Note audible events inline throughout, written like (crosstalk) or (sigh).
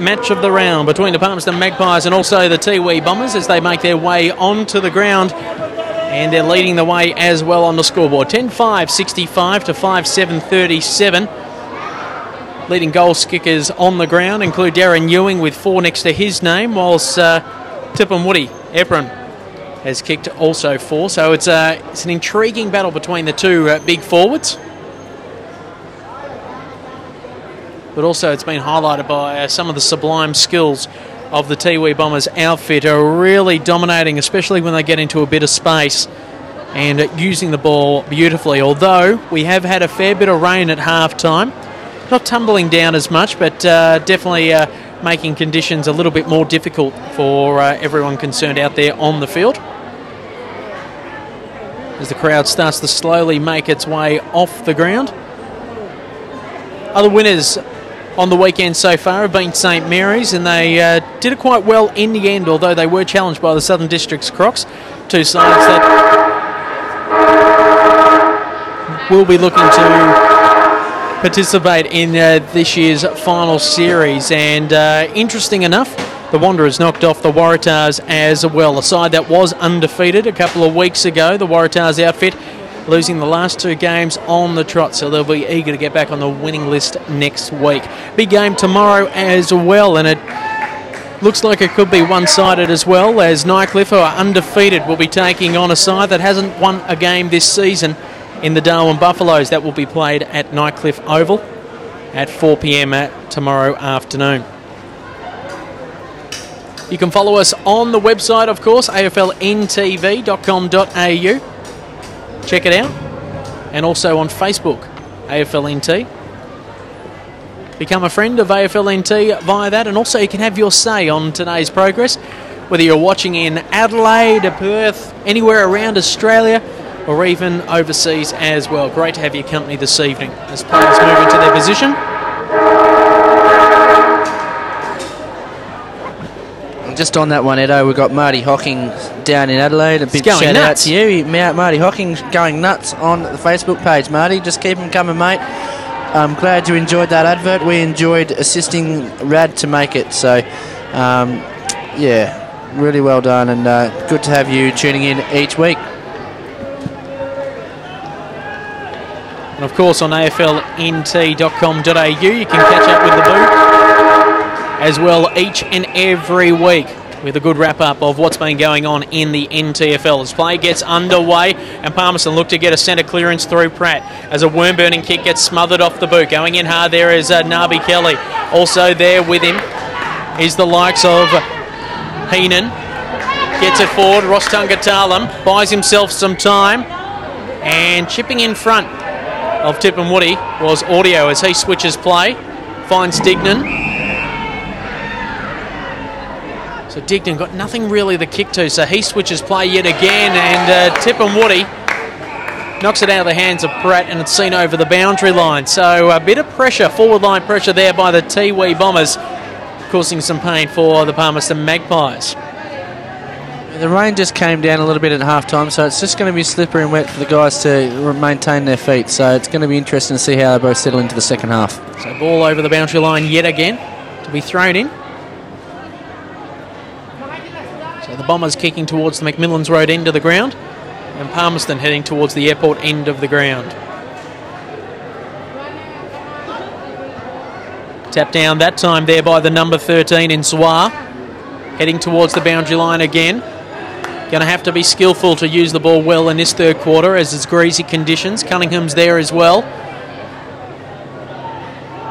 match of the round between the Palmerston Magpies and also the Tiwi Bombers as they make their way onto the ground. And they're leading the way as well on the scoreboard. 10 5 65 to 5 7 37. Leading goal kickers on the ground include Darren Ewing with four next to his name, whilst uh, Tippum Woody, Ephraim, has kicked also four. So it's, uh, it's an intriguing battle between the two uh, big forwards. But also, it's been highlighted by uh, some of the sublime skills of the Tiwi Bombers outfit are really dominating, especially when they get into a bit of space and uh, using the ball beautifully. Although we have had a fair bit of rain at half time, not tumbling down as much, but uh, definitely uh, making conditions a little bit more difficult for uh, everyone concerned out there on the field. As the crowd starts to slowly make its way off the ground. Other winners on the weekend so far have been St Mary's, and they uh, did it quite well in the end, although they were challenged by the Southern District's Crocs, two sides that will be looking to participate in uh, this year's final series. And uh, interesting enough, the Wanderers knocked off the Waratahs as well, a side that was undefeated a couple of weeks ago. The Waratahs outfit losing the last two games on the trot, so they'll be eager to get back on the winning list next week. Big game tomorrow as well, and it looks like it could be one-sided as well, as Nightcliff, who are undefeated, will be taking on a side that hasn't won a game this season in the Darwin Buffaloes. That will be played at Nightcliff Oval at 4 p.m. at tomorrow afternoon. You can follow us on the website, of course, aflntv.com.au. Check it out. And also on Facebook, AFLNT. Become a friend of AFLNT via that, and also you can have your say on today's progress, whether you're watching in Adelaide, Perth, anywhere around Australia, or even overseas as well. Great to have your company this evening as players move into their position. Just on that one, Edo, we've got Marty Hocking down in Adelaide. A big shout nuts. out to you. Marty Hocking going nuts on the Facebook page. Marty, just keep him coming, mate. I'm glad you enjoyed that advert. We enjoyed assisting Rad to make it. So, um, yeah, really well done and uh, good to have you tuning in each week. And of course, on aflnt.com.au, you can catch up with the booth as well each and every week with a good wrap up of what's been going on in the NTFL. As play gets underway, and Palmerston look to get a centre clearance through Pratt as a worm burning kick gets smothered off the boot. Going in hard there is uh, Nabi Kelly. Also there with him is the likes of Heenan. Gets it forward. Ross Tungatalum buys himself some time and chipping in front of Tipungwuti was Audio as he switches play. Finds Dignan So Dignan got nothing really to kick to, so he switches play yet again, and uh, Tipungwuti knocks it out of the hands of Pratt, and it's seen over the boundary line. So a bit of pressure, forward line pressure there by the Tiwi Bombers, causing some pain for the Palmerston Magpies. The rain just came down a little bit at half time, so it's just going to be slippery and wet for the guys to maintain their feet. So it's going to be interesting to see how they both settle into the second half. So ball over the boundary line yet again to be thrown in. the Bombers kicking towards the McMillan's Road end of the ground, and Palmerston heading towards the airport end of the ground. Tap down that time there by the number 13 in Zwar. Heading towards the boundary line again. Going to have to be skillful to use the ball well in this third quarter as it's greasy conditions. Cunningham's there as well.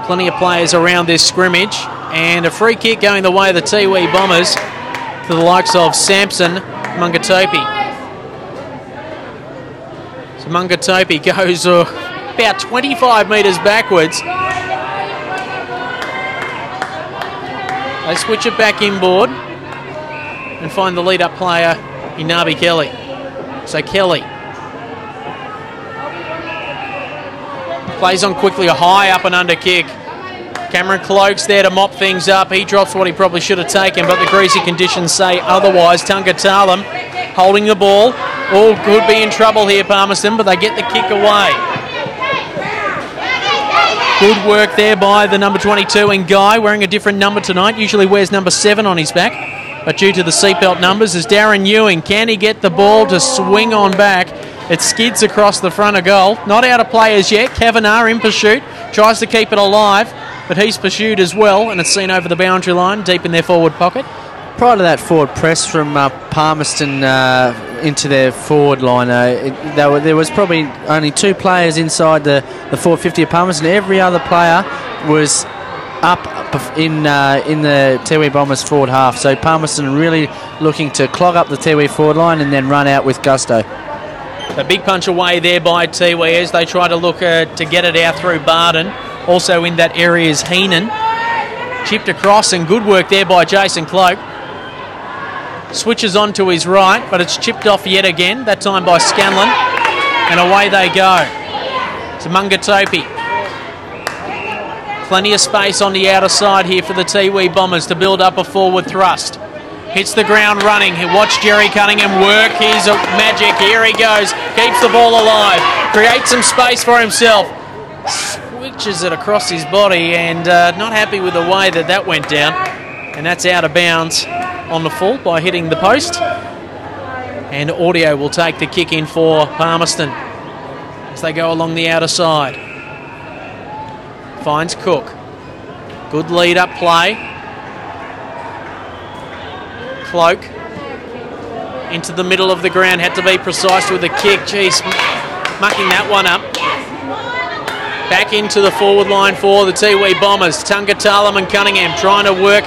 Plenty of players around this scrimmage. And a free kick going the way of the Tiwi Bombers the likes of Samson Mungatopi. So Mungatopi (laughs) goes uh, about 25 metres backwards. They switch it back inboard and find the lead-up player, Inabi Kelly. So Kelly plays on quickly, a high up and under kick. Cameron Cloak's there to mop things up. He drops what he probably should have taken, but the greasy conditions say otherwise. Tungatalum holding the ball. All could be in trouble here, Palmerston, but they get the kick away. Good work there by the number 22 and Guy, wearing a different number tonight. Usually wears number 7 on his back. But due to the seatbelt numbers, is Darren Ewing. Can he get the ball to swing on back? It skids across the front of goal. Not out of play as yet. Kavanagh in pursuit. Tries to keep it alive, but he's pursued as well, and it's seen over the boundary line, deep in their forward pocket. Prior to that forward press from uh, Palmerston uh, into their forward line, uh, it, there, there, was probably only two players inside the, the 450 of Palmerston. Every other player was up in uh, in the Tiwi Bombers forward half. So Palmerston really looking to clog up the Tiwi forward line and then run out with gusto. A big punch away there by Tiwi as they try to look uh, to get it out through Barden. Also in that area is Heenan. Chipped across and good work there by Jason Cloak. Switches on to his right, but it's chipped off yet again, that time by Scanlon. And away they go. To Mungatopi. Plenty of space on the outer side here for the Tiwi Bombers to build up a forward thrust. Hits the ground running. Watch Jerry Cunningham work his magic. Here he goes. Keeps the ball alive. Creates some space for himself. Switches it across his body and uh, not happy with the way that that went down. And that's out of bounds on the full by hitting the post. And Audio will take the kick in for Palmerston as they go along the outer side. Finds Cook. Good lead up play. Cloak into the middle of the ground. Had to be precise with the kick. Jeez, mucking that one up. Back into the forward line for the Tiwi Bombers. Tungatalum and Cunningham trying to work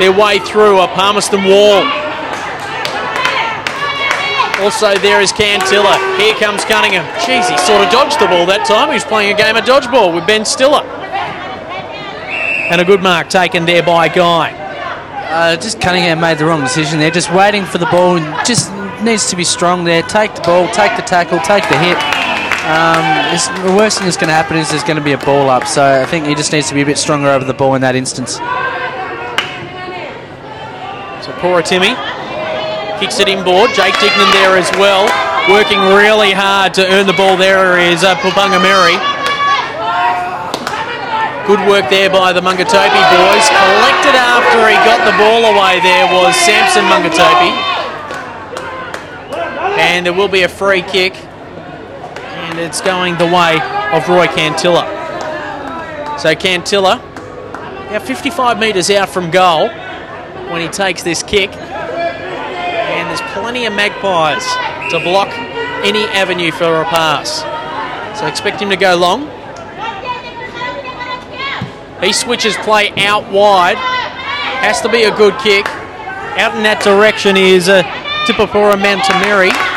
their way through a Palmerston wall. Also, there is Kantilla. Here comes Cunningham. Jeez, he sort of dodged the ball that time. He was playing a game of dodgeball with Ben Stiller. And a good mark taken there by Guy. Uh, just Cunningham made the wrong decision there. Just waiting for the ball. And just needs to be strong there. Take the ball, take the tackle, take the hit. Um, the worst thing that's going to happen is there's going to be a ball up. So I think he just needs to be a bit stronger over the ball in that instance. So Pora Timmy kicks it inboard. Jake Dignan there as well, working really hard to earn the ball. There is uh, Pubunga Mary. Good work there by the Mungatopi boys. Collected after he got the ball away there was Samson Mungatopi. And there will be a free kick. And it's going the way of Roy Kantilla. So Kantilla, now 55 metres out from goal when he takes this kick. And there's plenty of magpies to block any avenue for a pass. So expect him to go long. He switches play out wide. Has to be a good kick. Out in that direction is uh, a Tipapora Mantameri.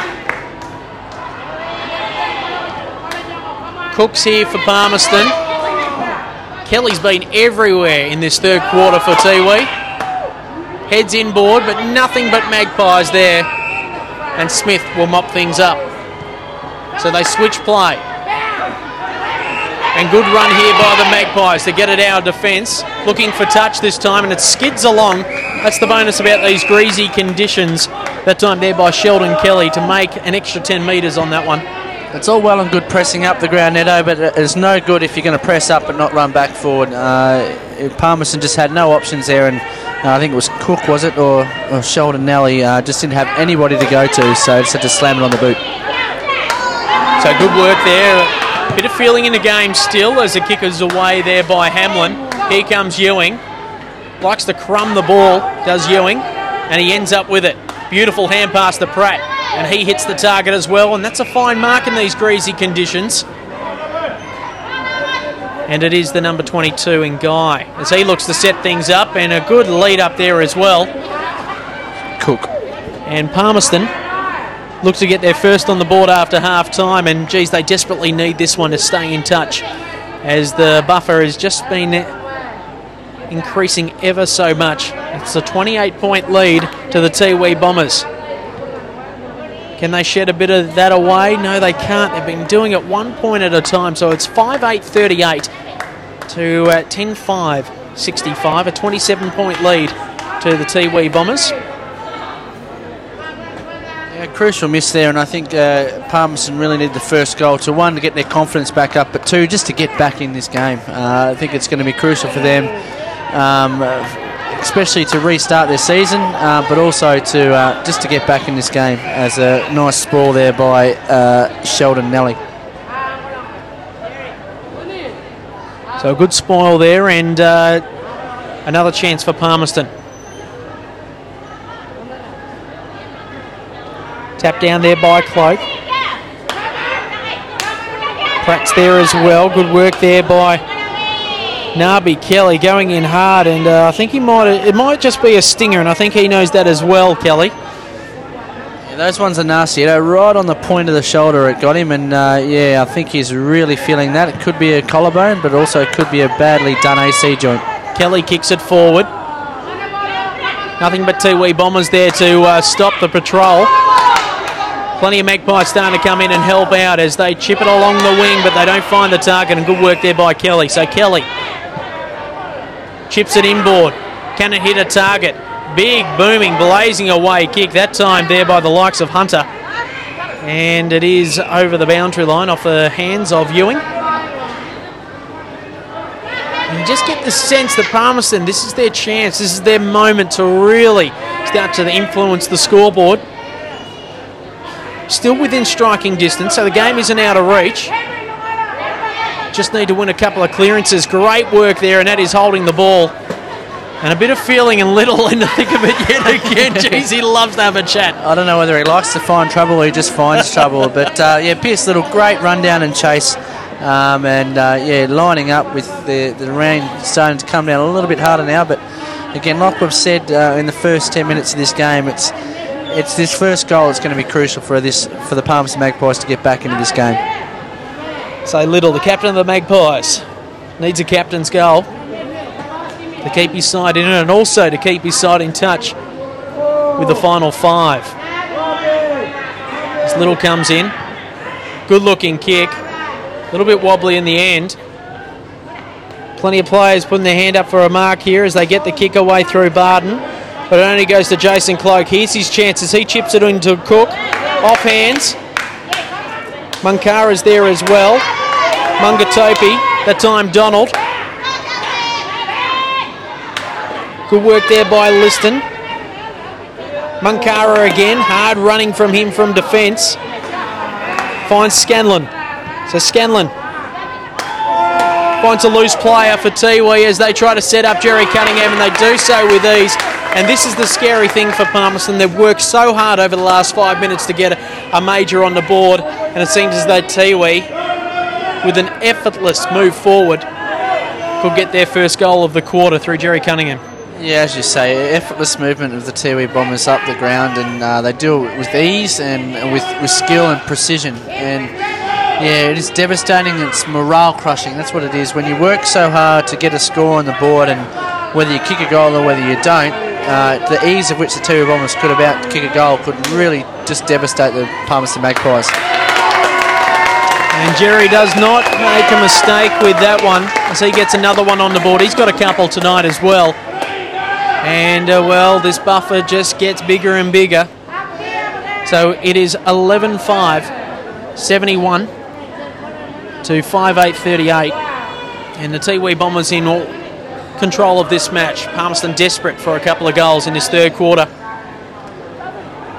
Cooks here for Palmerston. Kelly's been everywhere in this third quarter for Tiwi. Heads inboard, but nothing but magpies there. And Smith will mop things up. So they switch play. And good run here by the Magpies to get it out of defence. Looking for touch this time, and it skids along. That's the bonus about these greasy conditions. That time there by Sheldon Kelly to make an extra 10 metres on that one. It's all well and good pressing up the ground, Neto, but it's no good if you're going to press up but not run back forward. Uh, Palmerston just had no options there, and uh, I think it was Cook, was it, or, or Sheldon Nelly, uh, just didn't have anybody to go to, so just had to slam it on the boot. So good work there Bit of feeling in the game still as the kicker's away there by Hamlin. Here comes Ewing. Likes to crumb the ball, does Ewing, and he ends up with it. Beautiful hand pass to Pratt, and he hits the target as well, and that's a fine mark in these greasy conditions. And it is the number 22 in Guy as he looks to set things up, and a good lead up there as well. Cook. And Palmerston look to get their first on the board after half time. And geez, they desperately need this one to stay in touch as the buffer has just been increasing ever so much. It's a 28 point lead to the Tiwi Bombers. Can they shed a bit of that away? No, they can't. They've been doing it one point at a time. So it's 5 8 38 to uh, 10 5 65, a 27 point lead to the Tiwi Bombers crucial miss there, and I think uh, Palmerston really need the first goal to one to get their confidence back up, but two just to get back in this game. Uh, I think it's going to be crucial for them, um, especially to restart their season, uh, but also to uh, just to get back in this game. As a nice sprawl there by uh, Sheldon Nelly. So a good spoil there, and uh, another chance for Palmerston. Tap down there by Cloak. Pratt's there as well. Good work there by Nabi Kelly going in hard, and uh, I think he might it might just be a stinger, and I think he knows that as well, Kelly. Yeah, those ones are nasty. You know, right on the point of the shoulder, it got him, and uh, yeah, I think he's really feeling that. It could be a collarbone, but also it could be a badly done AC joint. Kelly kicks it forward. Nothing but Tiwi Bombers there to uh, stop the patrol. Plenty of Magpies starting to come in and help out as they chip it along the wing, but they don't find the target. And good work there by Kelly. So Kelly chips it inboard. Can it hit a target? Big, booming, blazing away kick. That time there by the likes of Hunter. And it is over the boundary line off the hands of Ewing. And you just get the sense that Palmerston, this is their chance, this is their moment to really start to influence the scoreboard. Still within striking distance, so the game isn't out of reach. Just need to win a couple of clearances. Great work there, and that is holding the ball. And a bit of feeling and little in the thick of it yet (laughs) again. Jeez, he loves to have a chat. I don't know whether he likes to find trouble or he just finds trouble. (laughs) But uh, yeah, Pierce Little, great rundown and chase. Um, and uh, yeah, lining up with the, the rain starting to come down a little bit harder now. But again, like we've said uh, in the first 10 minutes of this game, it's it's this first goal that's going to be crucial for this for the Palmerston Magpies to get back into this game. Say Little, the captain of the Magpies, needs a captain's goal to keep his side in and also to keep his side in touch with the final five. As Little comes in, good looking kick, a little bit wobbly in the end. Plenty of players putting their hand up for a mark here as they get the kick away through Barden. But it only goes to Jason Cloak. Here's his chances. He chips it into Cook. Off hands. Munkara's there as well. Mungatopi. That time Donald. Good work there by Liston. Munkara again. Hard running from him from defence. Finds Scanlon. So Scanlon finds a loose player for Tiwi as they try to set up Jerry Cunningham and they do so with ease. And this is the scary thing for Palmerston. They've worked so hard over the last five minutes to get a major on the board, and it seems as though Tiwi, with an effortless move forward, could get their first goal of the quarter through Jerry Cunningham. Yeah, as you say, effortless movement of the Tiwi Bombers up the ground, and uh, they do it with ease and with, with skill and precision. And yeah, it is devastating. It's morale crushing. That's what it is. When you work so hard to get a score on the board, and whether you kick a goal or whether you don't, uh, the ease of which the Tiwi Bombers could about kick a goal could really just devastate the Palmerston Magpies. And Jerry does not make a mistake with that one as he gets another one on the board. He's got a couple tonight as well. And uh, well, this buffer just gets bigger and bigger. So it is 11 5, 71 to 5 8 38. And the Tiwi Bombers in control of this match. Palmerston desperate for a couple of goals in this third quarter.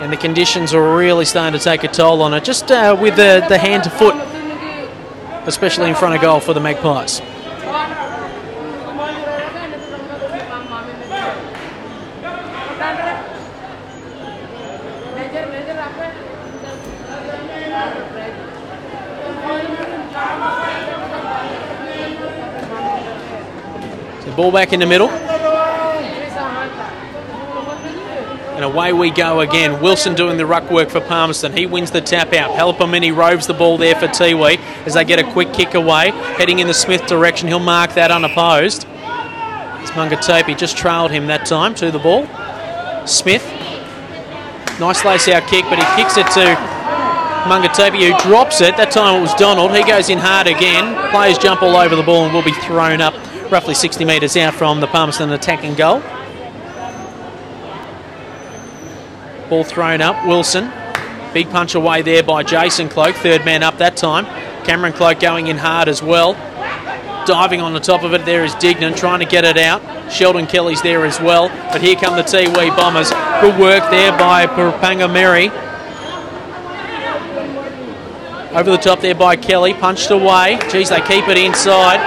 And the conditions are really starting to take a toll on it, just uh, with the, the hand to foot, especially in front of goal for the Magpies. Ball back in the middle. And away we go again. Wilson doing the ruck work for Palmerston. He wins the tap out. Halipamini roves the ball there for Tiwi as they get a quick kick away. Heading in the Smith direction. He'll mark that unopposed. It's Mungatopi just trailed him that time to the ball. Smith. Nice lace out kick, but he kicks it to Mungatopi who drops it. That time it was Donald. He goes in hard again. Players jump all over the ball and will be thrown up roughly 60 metres out from the Palmerston attacking goal. Ball thrown up. Wilson Big punch away there by Jason Cloak, third man up that time. Cameron Cloak going in hard as well. Diving on the top of it there is Dignan trying to get it out. Sheldon Kelly's there as well. But here come the Tiwi Bombers. Good work there by Purpanga Mary. Over the top there by Kelly. Punched away. Geez, they keep it inside.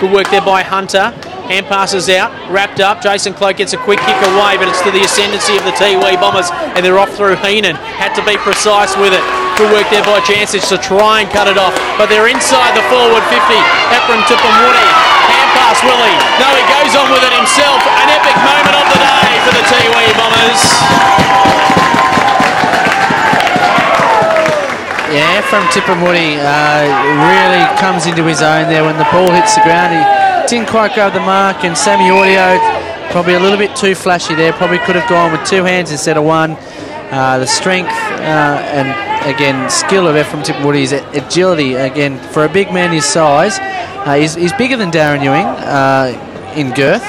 Good work there by Hunter. Hand passes out, wrapped up. Jason Cloak gets a quick kick away, but it's to the ascendancy of the Tiwi Bombers, and they're off through Heenan. Had to be precise with it. Good work there by Chancich to try and cut it off, but they're inside the forward 50. Ephraim Tipungwuti. Hand pass, Willie. No, he goes on with it himself. An epic moment of the day for the Tiwi Bombers. Yeah, from Tipungwuti uh, really comes into his own there when the ball hits the ground. He didn't quite grab the mark, and Sammy Audio probably a little bit too flashy there. Probably could have gone with two hands instead of one. Uh, the strength uh, and again skill of Ephraim Tipungwuti's agility again for a big man his size. Uh, he's, he's, bigger than Darren Ewing uh, in girth,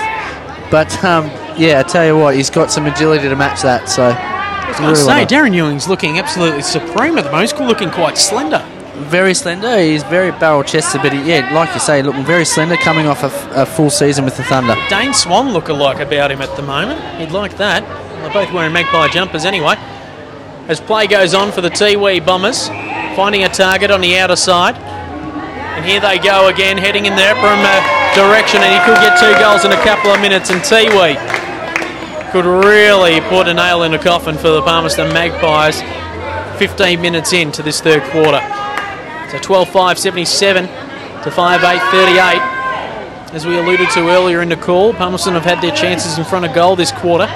but um, yeah, I tell you what, he's got some agility to match that. So. I was going to say, Darren Ewing's looking absolutely supreme at the moment. He's looking quite slender very slender. He's very barrel chested, but he, yeah, like you say, looking very slender, coming off a, full season with the Thunder. Dane Swan look alike about him at the moment. He'd like that. They're both wearing magpie jumpers anyway. As play goes on for the Tiwi Bombers, finding a target on the outer side. And here they go again, heading in the Ephraim uh, direction, and he could get two goals in a couple of minutes. And Tiwi could really put a nail in a coffin for the Palmerston Magpies 15 minutes into this third quarter. So 12 5 77 to 5 8 38. As we alluded to earlier in the call, Palmerston have had their chances in front of goal this quarter. So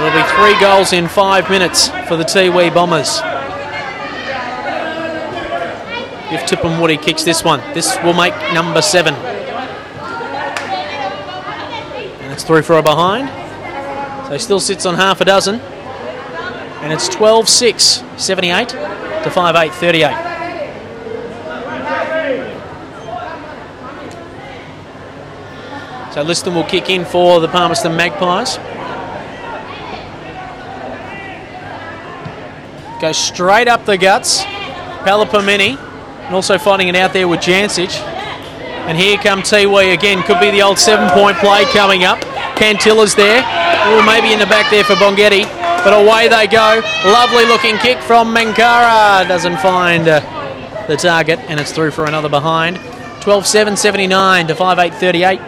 there'll be three goals in five minutes for the Tiwi Bombers. If Tipungwuti kicks this one, this will make number seven. And it's three for a behind. So still sits on half a dozen. And it's 12 6 78 to 5'8", 38. So Liston will kick in for the Palmerston Magpies. Goes straight up the guts. Palapamini. And also fighting it out there with Jancic. And here come Tiwi again. Could be the old seven-point play coming up. Kantilla's there. Or maybe in the back there for Bongetti. But away they go. Lovely looking kick from Munkara. Doesn't find uh, the target, and it's through for another behind. 12 7 79 to 5 8 38.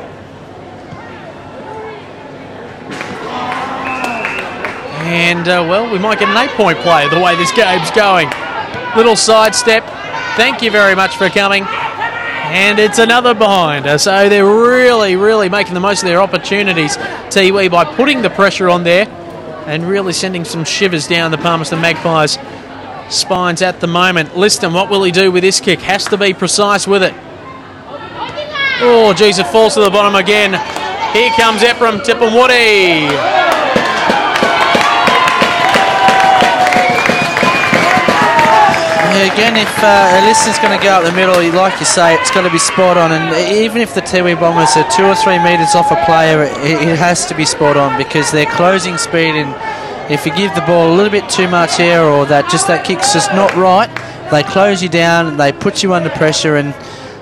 And, uh, well, we might get an eight point play the way this game's going. Little sidestep. Thank you very much for coming. And it's another behind. Uh, so they're really, really making the most of their opportunities, Tiwi, by putting the pressure on there and really sending some shivers down the Palmerston Magpies spines at the moment. Liston, what will he do with this kick? Has to be precise with it. Oh, geez, it falls to the bottom again. Here comes Ephraim Tipungwuti. Again, if uh, Liston's going to go up the middle, like you say, it's got to be spot on. And even if the Tiwi Bombers are two or three metres off a player, it, it, has to be spot on because their closing speed and if you give the ball a little bit too much air or that just that kick's just not right, they close you down, they put you under pressure, and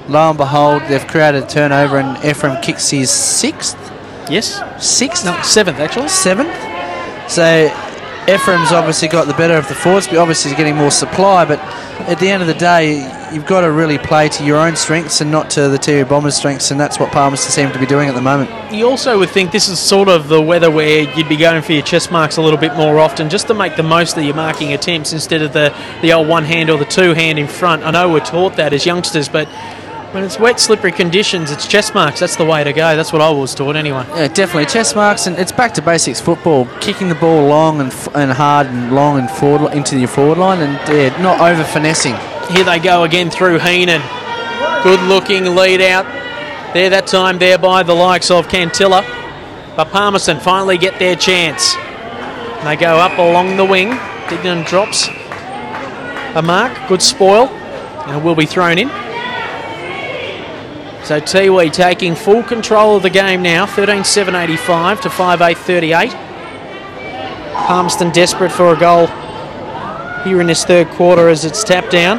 lo and behold, they've created a turnover, and Ephraim kicks his sixth. Yes, sixth, no, seventh actually. Seventh. So Ephraim's obviously got the better of the forwards, but obviously he's getting more supply. But at the end of the day, you've got to really play to your own strengths and not to the Tiwi Bombers' strengths, and that's what Palmerston seem to be doing at the moment. You also would think this is sort of the weather where you'd be going for your chest marks a little bit more often, just to make the most of your marking attempts instead of the, the old one hand or the two hand in front. I know we're taught that as youngsters, but when it's wet, slippery conditions, it's chest marks. That's the way to go. That's what I was taught anyway. Yeah, definitely chest marks, and it's back to basics football. Kicking the ball long and, f- and hard and long and forward into your forward line, and yeah, not over finessing. Here they go again through Heenan. Good looking lead out there that time there by the likes of Kantilla. But Palmerston finally get their chance. They go up along the wing. Dignan drops a mark. Good spoil. And it will be thrown in. So Tiwi taking full control of the game now, 13 7 85 to 5 8 38. Palmerston desperate for a goal here in this third quarter as it's tapped down.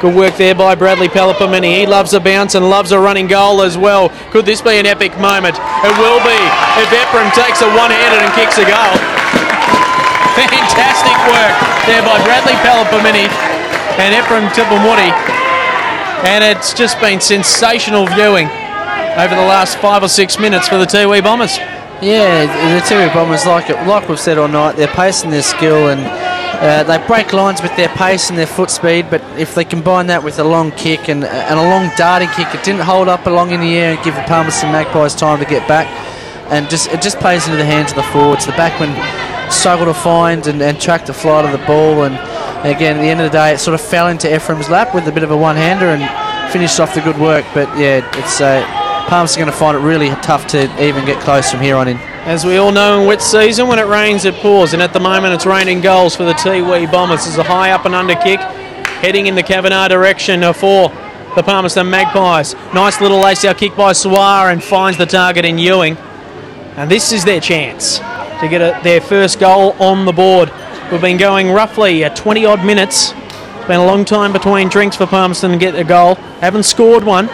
Good work there by Bradley Pelopamini. He loves a bounce and loves a running goal as well. Could this be an epic moment? It will be if Ephraim takes a one-handed and kicks a goal. (laughs) Fantastic work there by Bradley Pelopamini and Ephraim Tipungwuti. And it's just been sensational viewing over the last five or six minutes for the Tiwi Bombers. Yeah, the Tiwi Bombers, like it, like we've said all night, they're pacing their skill and uh, they break lines with their pace and their foot speed, but if they combine that with a long kick and, and a long darting kick, it didn't hold up along in the air and give the Palmerston Magpies time to get back. And just it just plays into the hands of the forwards. The backmen struggle to find and, and track the flight of the ball. And again, at the end of the day, it sort of fell into Ephraim's lap with a bit of a one-hander and finished off the good work. But yeah, it's uh, Palmerston going to find it really tough to even get close from here on in. As we all know in wet season, when it rains, it pours. And at the moment, it's raining goals for the Tiwi Bombers. There's a high up and under kick heading in the Kavanagh direction for the Palmerston Magpies. Nice little lace out kick by Suar and finds the target in Ewing. And this is their chance to get a, their first goal on the board. We've been going roughly uh, 20 odd minutes. Been a long time between drinks for Palmerston to get a goal. Haven't scored one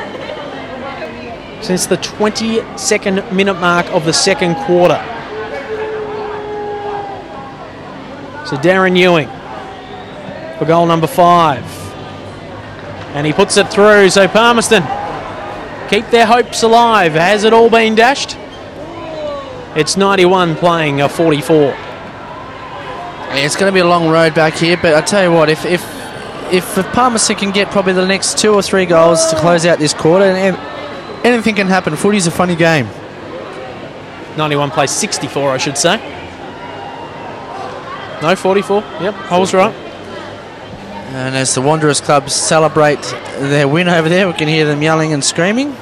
since the 22nd minute mark of the second quarter. So Darren Ewing for goal number five. And he puts it through. So Palmerston keep their hopes alive. Has it all been dashed? It's 91 playing a 44. Yeah, it's going to be a long road back here, but I tell you what, if if if Palmerston can get probably the next two or three goals to close out this quarter, and anything can happen. Footy's a funny game. 91 plays 64, I should say. No, 44. Yep, I was right. And as the Wanderers Club celebrate their win over there, we can hear them yelling and screaming. (laughs)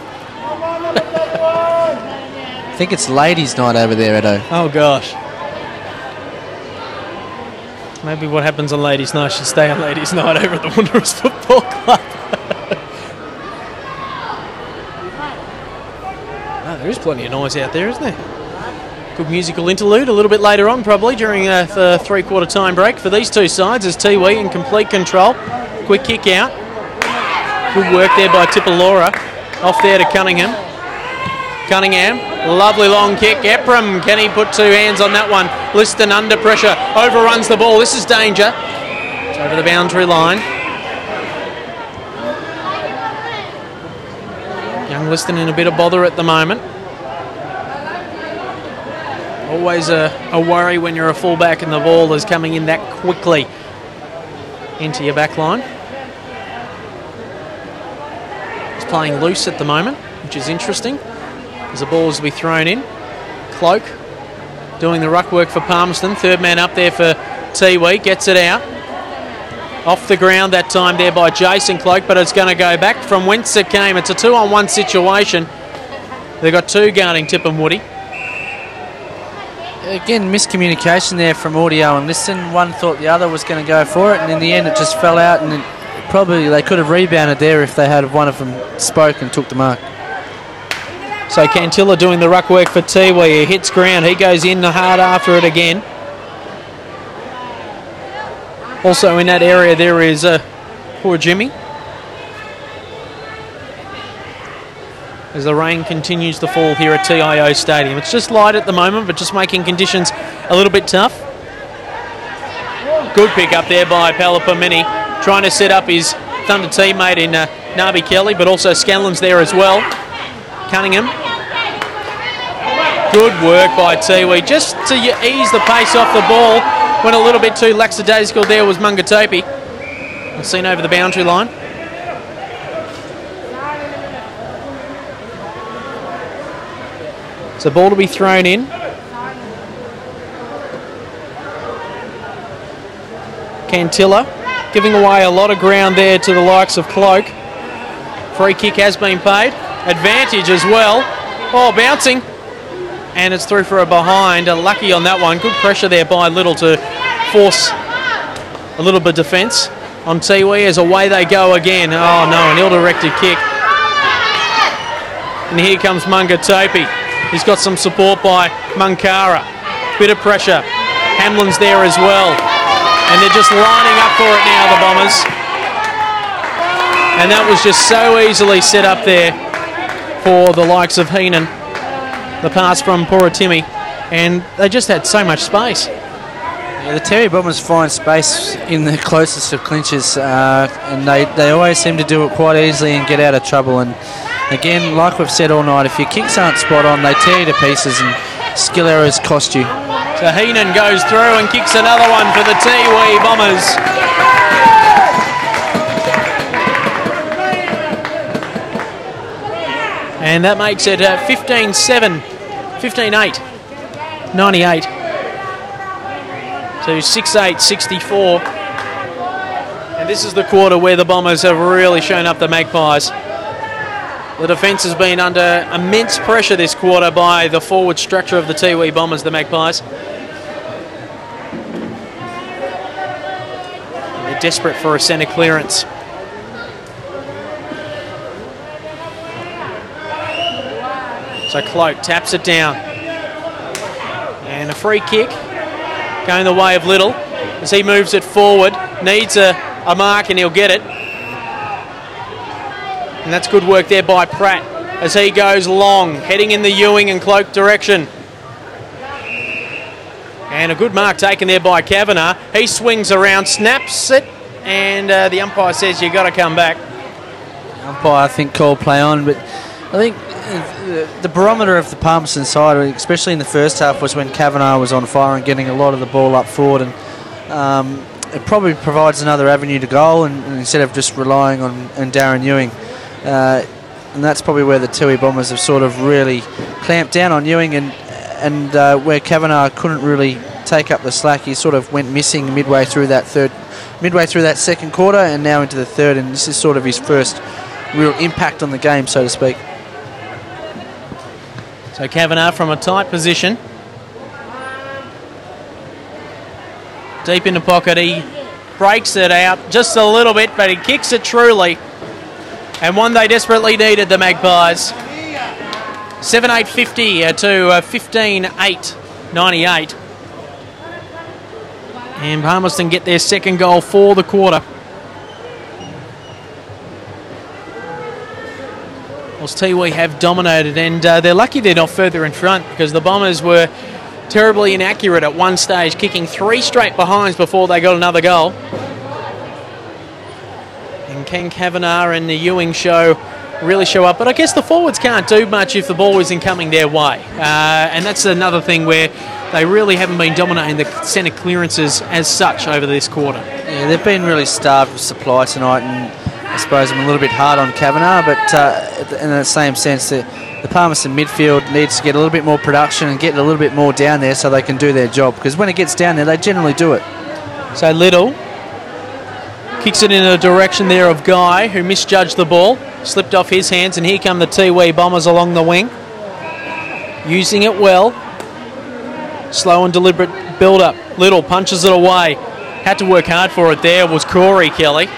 I think it's ladies' night over there, Edo. Oh, gosh. Maybe what happens on ladies' night should stay on ladies' night over at the Wanderers Football Club. (laughs) There is plenty of noise out there, isn't there? Good musical interlude a little bit later on, probably during uh, the three quarter time break for these two sides as Tiwi in complete control. Quick kick out. Good work there by Tipalora. Off there to Cunningham. Cunningham, lovely long kick. Ephraim, can he put two hands on that one? Liston under pressure, overruns the ball. This is danger. It's over the boundary line. Young Liston in a bit of bother at the moment. Always a, a worry when you're a fullback and the ball is coming in that quickly into your back line. He's playing loose at the moment, which is interesting as the ball is to be thrown in. Cloak doing the ruck work for Palmerston. Third man up there for Tiwi. Gets it out. Off the ground that time there by Jason Cloak, but it's going to go back from whence it came. It's a two on one situation. They've got two guarding Tipungwuti again, miscommunication there from audio and Liston. One thought the other was going to go for it, and in the end, it just fell out. And probably they could have rebounded there if they had one of them spoke and took the mark. So Kantilla doing the ruck work for Tiwi. He hits ground. He goes in the hard after it again. Also in that area there is uh, poor Jimmy. as the rain continues to fall here at TIO Stadium. It's just light at the moment, but just making conditions a little bit tough. Good pick up there by Palapamini, trying to set up his Thunder teammate in uh, Nabi Kelly, but also Scanlon's there as well. Cunningham. Good work by Tiwi, just to ease the pace off the ball. Went a little bit too lackadaisical there was Mungatopi. Seen over the boundary line. So ball to be thrown in. Kantilla giving away a lot of ground there to the likes of Cloak. Free kick has been paid. Advantage as well. Oh, bouncing. And it's through for a behind. Lucky on that one. Good pressure there by Little to force a little bit of defence on Tiwi as away they go again. Oh no, an ill-directed kick. And here comes Mungatopi. He's got some support by Munkara. Bit of pressure. Hamlin's there as well. And they're just lining up for it now, the Bombers. And that was just so easily set up there for the likes of Heenan. The pass from Porotimi. And they just had so much space. Yeah, the Terry Bombers find space in the closest of clinches, uh, and they, they always seem to do it quite easily and get out of trouble. And again, like we've said all night, if your kicks aren't spot on, they tear you to pieces, and skill errors cost you. So Heenan goes through and kicks another one for the Tiwi Bombers. And that makes it uh, 15 7, 15 8, 98 to 6 8, 64. And this is the quarter where the Bombers have really shown up the Magpies. The defence has been under immense pressure this quarter by the forward structure of the Tiwi Bombers, the Magpies. They're desperate for a centre clearance. So Cloak taps it down. And a free kick going the way of Little as he moves it forward. Needs a, a mark and he'll get it. And that's good work there by Pratt as he goes long, heading in the Ewing and Cloak direction. And a good mark taken there by Kavanagh. He swings around, snaps it, and uh, the umpire says you've got to come back. Umpire, I think, called play on, but I think the barometer of the Palmerston side, especially in the first half, was when Kavanagh was on fire and getting a lot of the ball up forward, and um, it probably provides another avenue to goal, and, and instead of just relying on and Darren Ewing. Uh, and that's probably where the Tiwi Bombers have sort of really clamped down on Ewing and and uh, where Kavanagh couldn't really take up the slack. He sort of went missing midway through that third, midway through that second quarter, and now into the third. And this is sort of his first real impact on the game, so to speak. So Kavanagh from a tight position, deep in the pocket. He breaks it out just a little bit, but he kicks it truly and one they desperately needed, the Magpies. 7 8 50 uh, to uh, 15 8 98. And Palmerston get their second goal for the quarter. Whilst Tiwi have dominated, and uh, they're lucky they're not further in front because the Bombers were terribly inaccurate at one stage, kicking three straight behinds before they got another goal. And Ken Kavanagh and the Ewing show really show up. But I guess the forwards can't do much if the ball isn't coming their way. Uh, and that's another thing where they really haven't been dominating the centre clearances as such over this quarter. Yeah, they've been really starved of supply tonight, and I suppose I'm a little bit hard on Kavanagh, but uh, in the same sense that the Palmerston midfield needs to get a little bit more production and get a little bit more down there so they can do their job. Because when it gets down there, they generally do it. So Little Kicks it in a direction there of Guy, who misjudged the ball. Slipped off his hands, and here come the Tiwi Bombers along the wing. Using it well. Slow and deliberate build up. Little punches it away. Had to work hard for it there was Corey Kelly.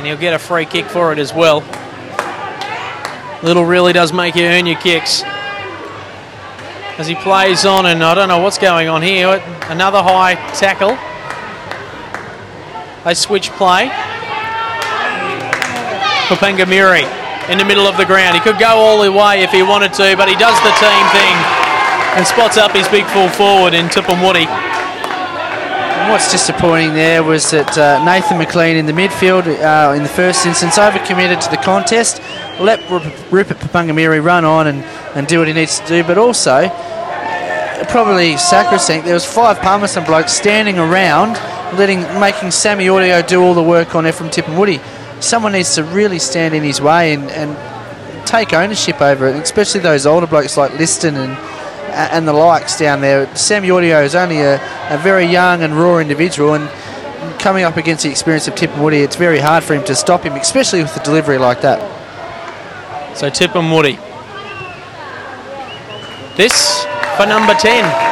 And he'll get a free kick for it as well. Little really does make you earn your kicks. As he plays on, and I don't know what's going on here. Another high tackle. They switch play. Papangamiri in the middle of the ground. He could go all the way if he wanted to, but he does the team thing and spots up his big full forward in Tipungwuti. What's disappointing there was that uh, Nathan McLean in the midfield, uh, in the first instance, overcommitted to the contest, let Rupert Papangamiri run on and, and do what he needs to do, but also, probably sacrosanct, there was five Palmerston blokes standing around letting making Sammy Audio do all the work on Ephraim Tipungwuti. Someone needs to really stand in his way and, and take ownership over it, especially those older blokes like Liston and and the likes down there. Sammy Audio is only a, a very young and raw individual, and coming up against the experience of Tipungwuti, it's very hard for him to stop him, especially with the delivery like that. So Tipungwuti. This for number 10.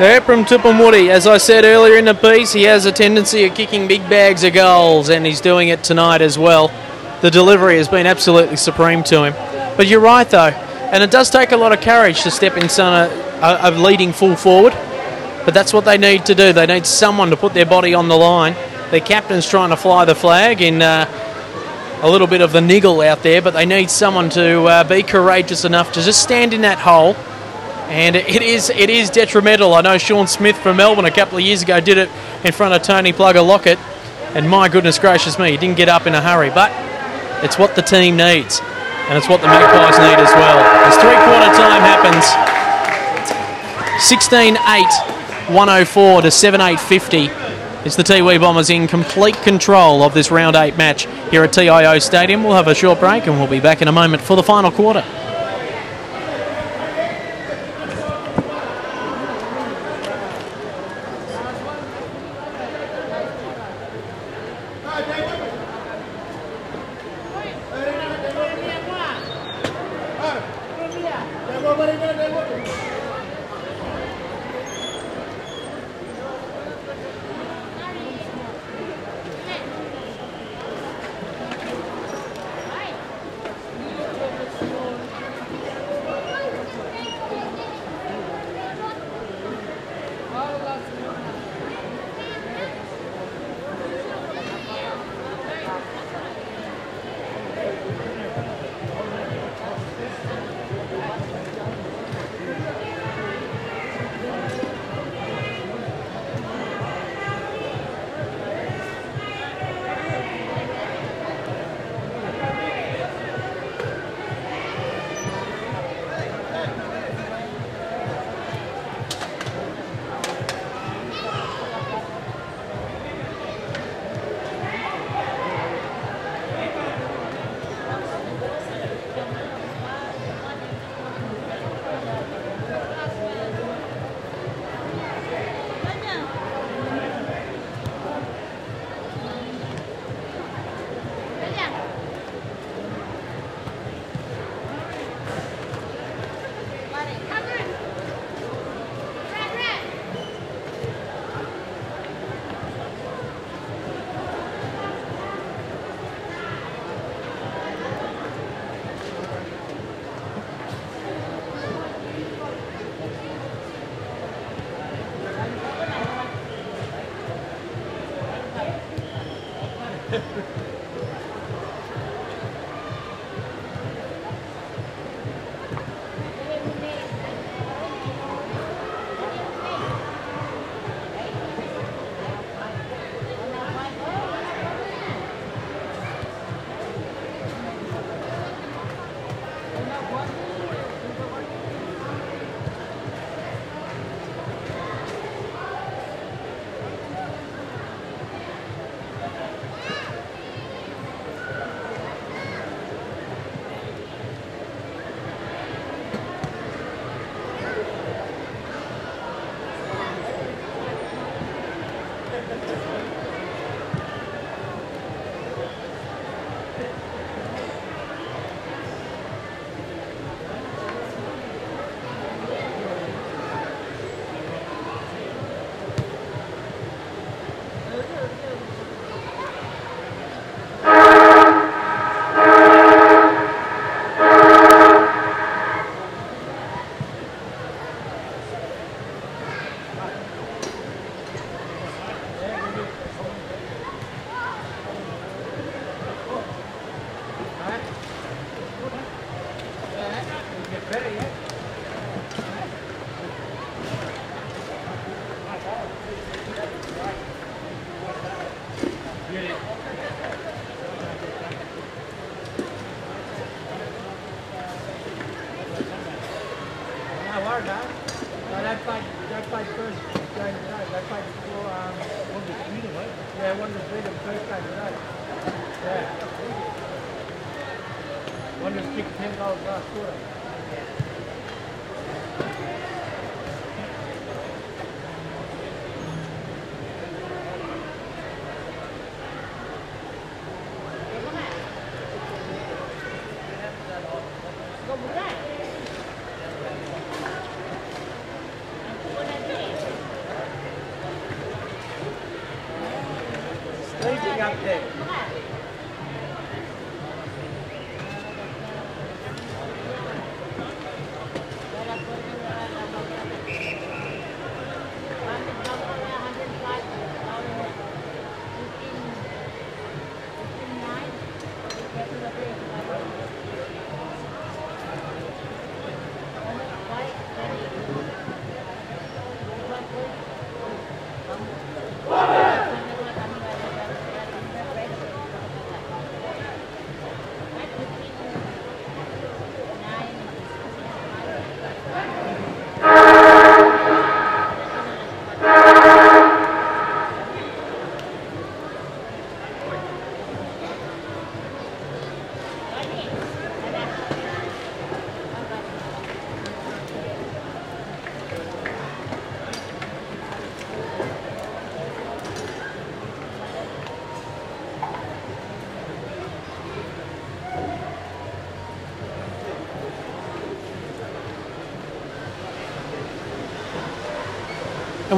So Ephraim Tipungwuti, as I said earlier in the piece, he has a tendency of kicking big bags of goals, and he's doing it tonight as well. the delivery has been absolutely supreme to him. But you're right, though, and it does take a lot of courage to step in front of, of leading full forward. But that's what they need to do. They need someone to put their body on the line. Their captain's trying to fly the flag in uh, a little bit of the niggle out there, but they need someone to uh, be courageous enough to just stand in that hole. And it is it is detrimental. I know Shaun Smith from Melbourne a couple of years ago did it in front of Tony Plugger Lockett, and my goodness gracious me, he didn't get up in a hurry. But it's what the team needs, and it's what the Magpies need as well. As three quarter time happens, 16 8, 104 to 7 8 50. It's the Tiwi Bombers in complete control of this round eight match here at TIO Stadium. We'll have a short break and we'll be back in a moment for the final quarter.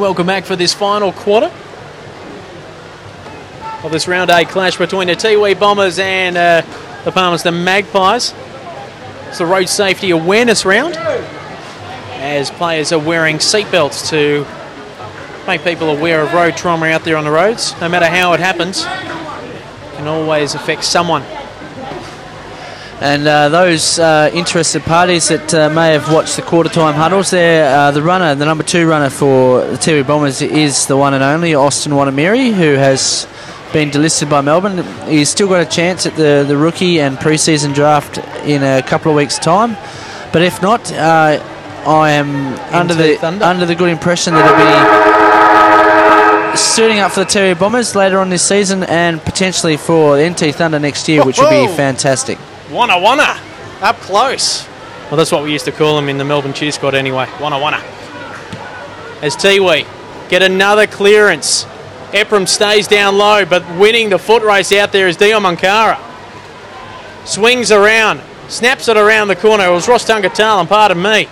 Welcome back for this final quarter of this round A clash between the Tiwi Bombers and uh, the Palmerston Magpies. It's the road safety awareness round as players are wearing seatbelts to make people aware of road trauma out there on the roads. No matter how it happens, it can always affect someone. And uh, those uh, interested parties that uh, may have watched the quarter time huddles there, uh, the runner, the number two runner for the Tiwi Bombers is the one and only Austin Wonaeamirri, who has been delisted by Melbourne. He's still got a chance at the, the rookie and preseason draft in a couple of weeks' time. But if not, uh, I am under the Thunder. under the good impression that he'll be suiting up for the Tiwi Bombers later on this season and potentially for the NT Thunder next year, which would be fantastic. Wanna wanna, up close. Well, that's what we used to call them in the Melbourne cheer squad anyway. Wanna wanna. As Tiwi get another clearance. Ephraim stays down low, but winning the foot race out there is Dion Munkara. Swings around, snaps it around the corner. It was Ross Tungatalum, pardon me.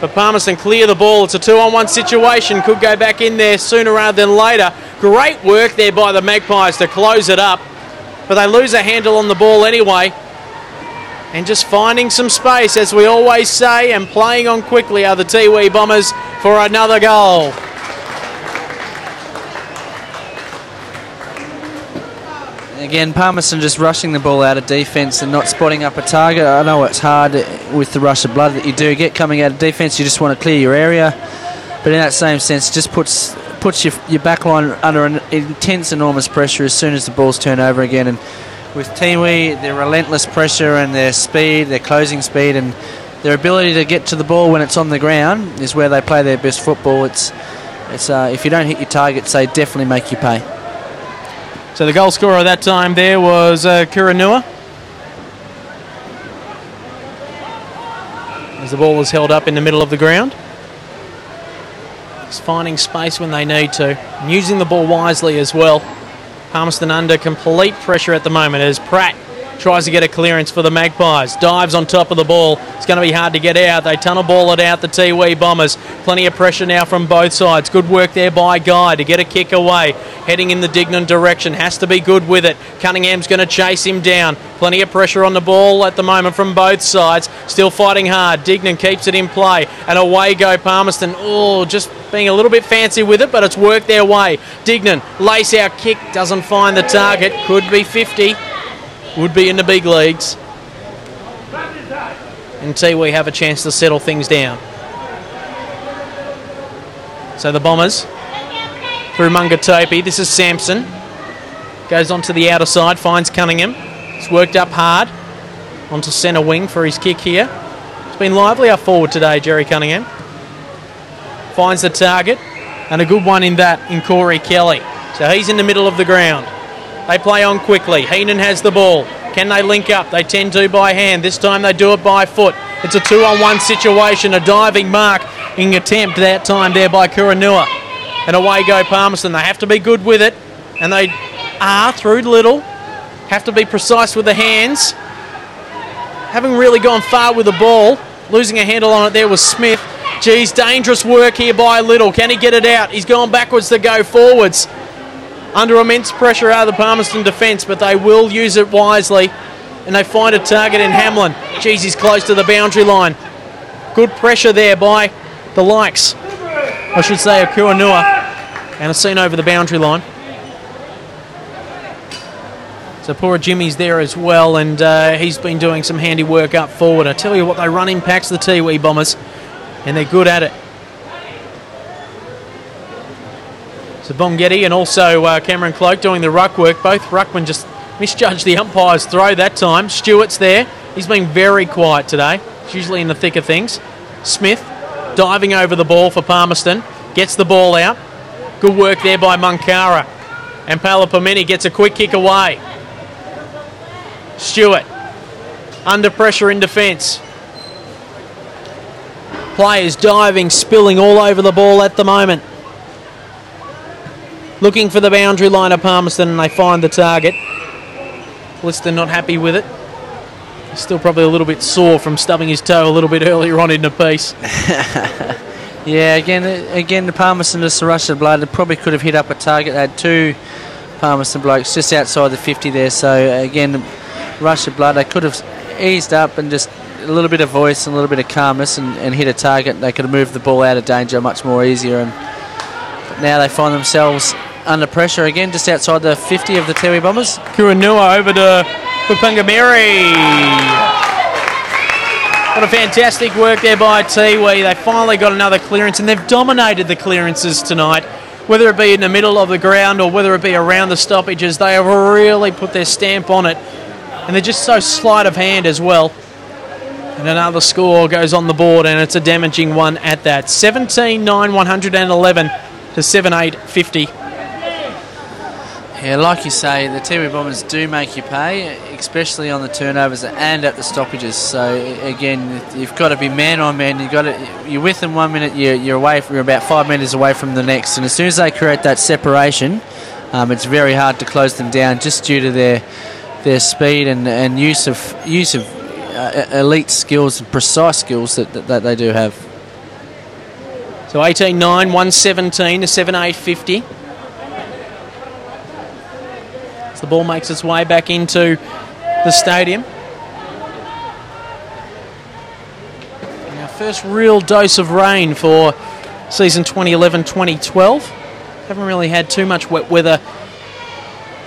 But Palmerston clear the ball. It's a two on one situation. Could go back in there sooner rather than later. Great work there by the Magpies to close it up but they lose a handle on the ball anyway. And just finding some space, as we always say, and playing on quickly are the Tiwi Bombers for another goal. Again, Palmerston just rushing the ball out of defence and not spotting up a target. I know it's hard with the rush of blood that you do get coming out of defence. You just want to clear your area. But in that same sense, just puts puts your, your back line under an intense, enormous pressure as soon as the ball's turned over again. And with Tiwi, their relentless pressure and their speed, their closing speed, and their ability to get to the ball when it's on the ground is where they play their best football. It's, it's uh, if you don't hit your targets, they definitely make you pay. So the goal scorer that time there was uh. As the ball is held up in the middle of the ground finding space when they need to, and using the ball wisely as well. Palmerston under complete pressure at the moment as Pratt tries to get a clearance for the Magpies. Dives on top of the ball. It's going to be hard to get out. They tunnel ball it out, the Tiwi Bombers. Plenty of pressure now from both sides. Good work there by Guy to get a kick away. Heading in the Dignan direction. Has to be good with it. Cunningham's going to chase him down. Plenty of pressure on the ball at the moment from both sides. Still fighting hard. Dignan keeps it in play. And away go Palmerston. Oh, just being a little bit fancy with it, but it's worked their way. Dignan, lace out kick, doesn't find the target. Could be 50 would be in the big leagues. And we have a chance to settle things down. So the Bombers through Mungatopi. This is Sampson. Goes onto the outer side, finds Cunningham. He's worked up hard onto centre wing for his kick here. It's been lively up forward today, Jerry Cunningham. Finds the target, and a good one in that in Corey Kelly. So he's in the middle of the ground. They play on quickly. Heenan has the ball. Can they link up? They tend to by hand. This time they do it by foot. It's a two on one situation. A diving mark in attempt that time there by Kuranua. And away go Palmerston. They have to be good with it. And they are through little. Have to be precise with the hands. Haven't really gone far with the ball. Losing a handle on it there was Smith. Geez, dangerous work here by Little. Can he get it out? He's gone backwards to go forwards under immense pressure out of the Palmerston defence, but they will use it wisely and they find a target in Hamlin. Jeez, he's close to the boundary line. Good pressure there by the likes, I should say, of Kuanua, and a scene over the boundary line. So poor Jimmy's there as well, and uh, he's been doing some handy work up forward. I tell you what, they run impacts the Tiwi Bombers, and they're good at it. So Bongetti and also uh, Cameron Cloak doing the ruck work. Both ruckmen just misjudged the umpire's throw that time. Stewart's there. He's been very quiet today. He's usually in the thick of things. Smith diving over the ball for Palmerston. Gets the ball out. Good work there by Munkara. And Palapamini gets a quick kick away. Stewart under pressure in defence. Players diving, spilling all over the ball at the moment looking for the boundary line of Palmerston and they find the target. Lister not happy with it. Still probably a little bit sore from stubbing his toe a little bit (laughs) earlier on in the piece. (laughs) Yeah, again, again, the Palmerston just rush of blood. They probably could have hit up a target. They had two Palmerston blokes just outside the 50 there. So again, rush of blood. They could have eased up and just a little bit of voice and a little bit of calmness and, and hit a target. They could have moved the ball out of danger much more easier. And now they find themselves under pressure again, just outside the 50 of the Tiwi Bombers. Kuanua over to Pupungamiri. What a fantastic work there by Tiwi. They finally got another clearance and they've dominated the clearances tonight. Whether it be in the middle of the ground or whether it be around the stoppages, they have really put their stamp on it. And they're just so sleight of hand as well. And another score goes on the board, and it's a damaging one at that. 17 9 111 to 7 8 50. Yeah, like you say, the Tiwi Bombers do make you pay, especially on the turnovers and at the stoppages. So again, you've got to be man on man. You've got to, you're with them one minute, you're, you're away, you're about five metres away from the next, and as soon as they create that separation, um, it's very hard to close them down just due to their their speed and, and use of use of uh, elite skills and precise skills that, that, that they do have. So 18 9, 117 to 7 8 50. The ball makes its way back into the stadium. Our first real dose of rain for season 2011 2012. Haven't really had too much wet weather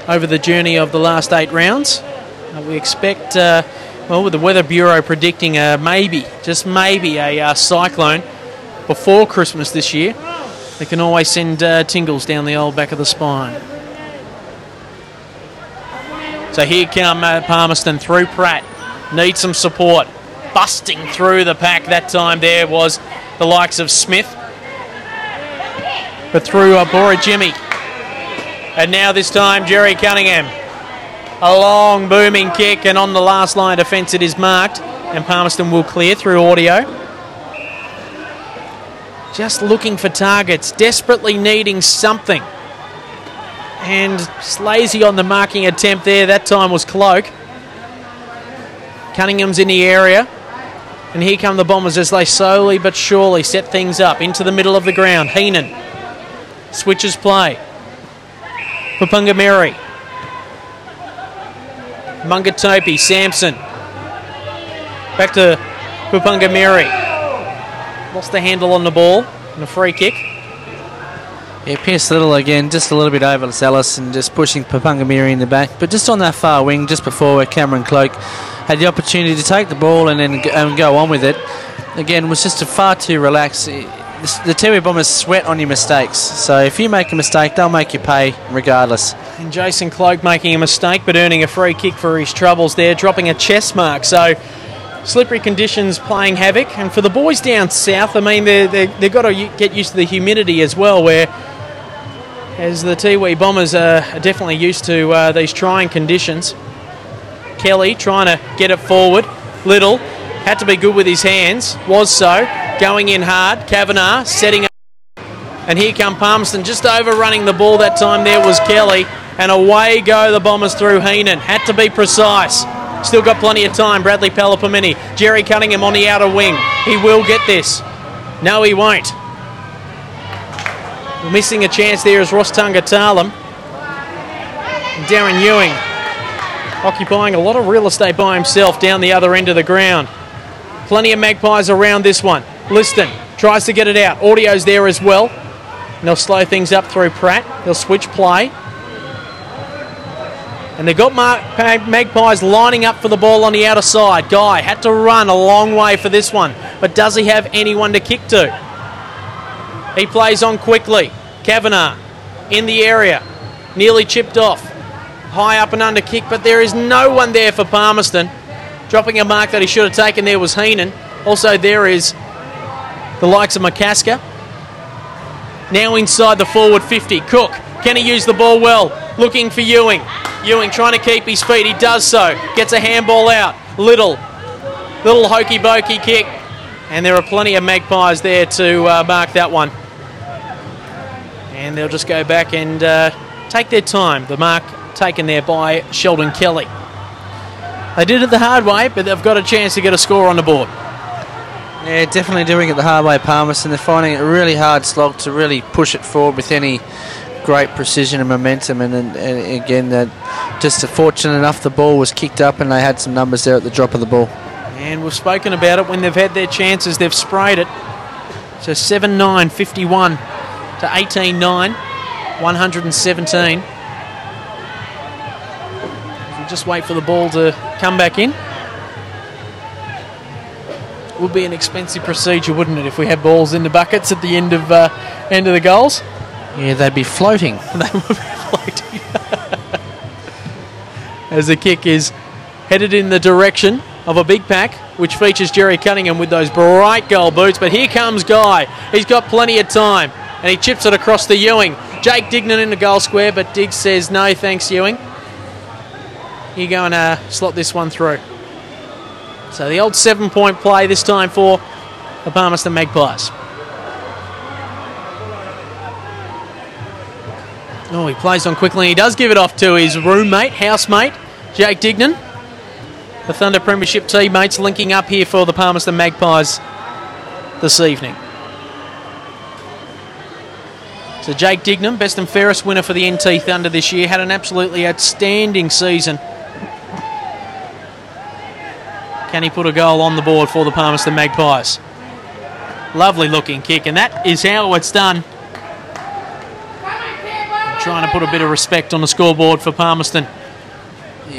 over the journey of the last eight rounds. Uh, we expect, uh, well, with the Weather Bureau predicting a maybe, just maybe, a uh, cyclone before Christmas this year. They can always send uh, tingles down the old back of the spine. So here come Palmerston through Pratt. Need some support. Busting through the pack that time there was the likes of Smith. But through Bora Jimmy. And now this time Jerry Cunningham. A long booming kick and on the last line of defence it is marked. And Palmerston will clear through audio. Just looking for targets, desperately needing something. And Slazy on the marking attempt there. That time was Cloak. Cunningham's in the area. And here come the Bombers as they slowly but surely set things up into the middle of the ground. Heenan switches play for Pungameri. Mungatopi, Sampson. Back to Pupungamiri. Lost the handle on the ball and a free kick. Yeah, Pierce Little again, just a little bit over overzealous and just pushing Papungamiri in the back. But just on that far wing, just before where Cameron Cloak had the opportunity to take the ball and then and go on with it, again, was just far too relaxed. The Tiwi Bombers sweat on your mistakes. So if you make a mistake, they'll make you pay regardless. And Jason Cloak making a mistake but earning a free kick for his troubles there, dropping a chest mark. So slippery conditions playing havoc. And for the boys down south, I mean, they they've got to get used to the humidity as well, where as the Tiwi Bombers are definitely used to uh, these trying conditions. Kelly trying to get it forward. Little had to be good with his hands, was so. Going in hard. Kavanagh setting up. And here come Palmerston just overrunning the ball that time. There was Kelly. And away go the Bombers through Heenan. Had to be precise. Still got plenty of time. Bradley Pelopamini. Jerry Cunningham on the outer wing. He will get this. No, he won't. Missing a chance there is Ross Tungatalum. Darren Ewing occupying a lot of real estate by himself down the other end of the ground. Plenty of magpies around this one. Liston tries to get it out. Audio's there as well. And they'll slow things up through Pratt. They'll switch play. And they've got Magpies lining up for the ball on the outer side. Guy had to run a long way for this one. But does he have anyone to kick to? He plays on quickly. Kavanagh in the area. Nearly chipped off. High up and under kick, but there is no one there for Palmerston. Dropping a mark that he should have taken there was Heenan. Also, there is the likes of McCasker. Now inside the forward 50. Cook, can he use the ball well? Looking for Ewing. Ewing trying to keep his feet. He does so. Gets a handball out. Little. Little hokey pokey kick. And there are plenty of magpies there to uh, mark that one and they'll just go back and uh, take their time. The mark taken there by Sheldon Kelly. They did it the hard way, but they've got a chance to get a score on the board. Yeah, definitely doing it the hard way, Palmerston. They're finding it a really hard slog to really push it forward with any great precision and momentum. And, and, and again, that just fortunate enough the ball was kicked up and they had some numbers there at the drop of the ball. And we've spoken about it when they've had their chances, they've sprayed it. So 7 9 51 to 18 9, 117. We'll just wait for the ball to come back in would be an expensive procedure, wouldn't it, if we had balls in the buckets at the end of uh, end of the goals? Yeah, they'd be floating. (laughs) they would be floating. (laughs) As the kick is headed in the direction of a big pack, which features Jerry Cunningham with those bright gold boots. But here comes Guy. He's got plenty of time, and he chips it across the Ewing. Jake Dignan in the goal square, but Diggs says no, thanks, Ewing. You go and uh, slot this one through. So the old seven point play this time for the Palmerston Magpies. Oh, he plays on quickly. He does give it off to his roommate, housemate, Jake Dignan. The Thunder Premiership teammates linking up here for the Palmerston Magpies this evening. So Jake Dignan, best and fairest winner for the NT Thunder this year, had an absolutely outstanding season can he put a goal on the board for the Palmerston Magpies? Lovely looking kick, and that is how it's done. trying to put a bit of respect on the scoreboard for Palmerston.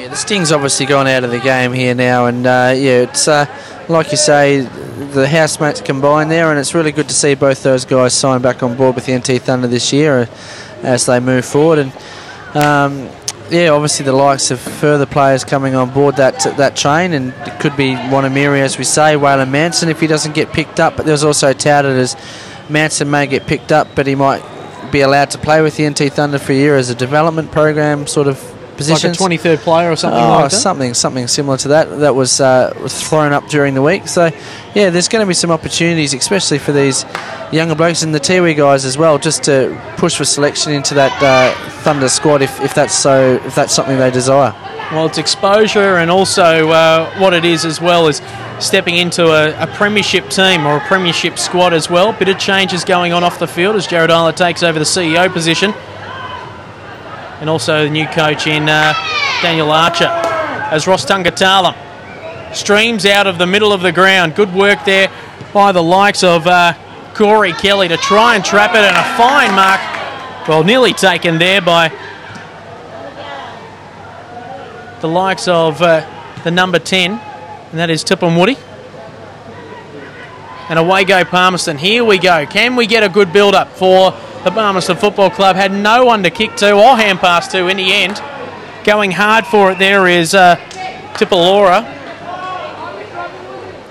Yeah, the sting's obviously gone out of the game here now, and uh, yeah, it's uh, like you say, the housemates combined there, and it's really good to see both those guys sign back on board with the NT Thunder this year uh, as they move forward. And um, yeah, obviously the likes of further players coming on board that that train, and it could be Wonaeamirri, as we say, Waylon Manson if he doesn't get picked up. But there's also touted as Manson may get picked up, but he might be allowed to play with the NT Thunder for a year as a development program sort of position. Like a 23rd player or something oh, like that? Something, something similar to that. That was, uh, was thrown up during the week. So, yeah, there's going to be some opportunities, especially for these younger blokes and the Tiwi guys as well, just to push for selection into that uh, Thunder squad if, if that's so if that's something they desire. Well, it's exposure and also uh, what it is as well is stepping into a, a, premiership team or a premiership squad as well. Bit of changes going on off the field as Jared Isla takes over the CEO position and also the new coach in uh, Daniel Archer as Ross Tungatalum streams out of the middle of the ground. Good work there by the likes of uh, Corey Kelly to try and trap it, and a fine mark, well, nearly taken there by the likes of uh, the number 10, and that is Tipungwuti. And away go Palmerston. Here we go. Can we get a good build up for the Palmerston Football Club had no one to kick to or hand pass to in the end. Going hard for it there is uh, Tipalora.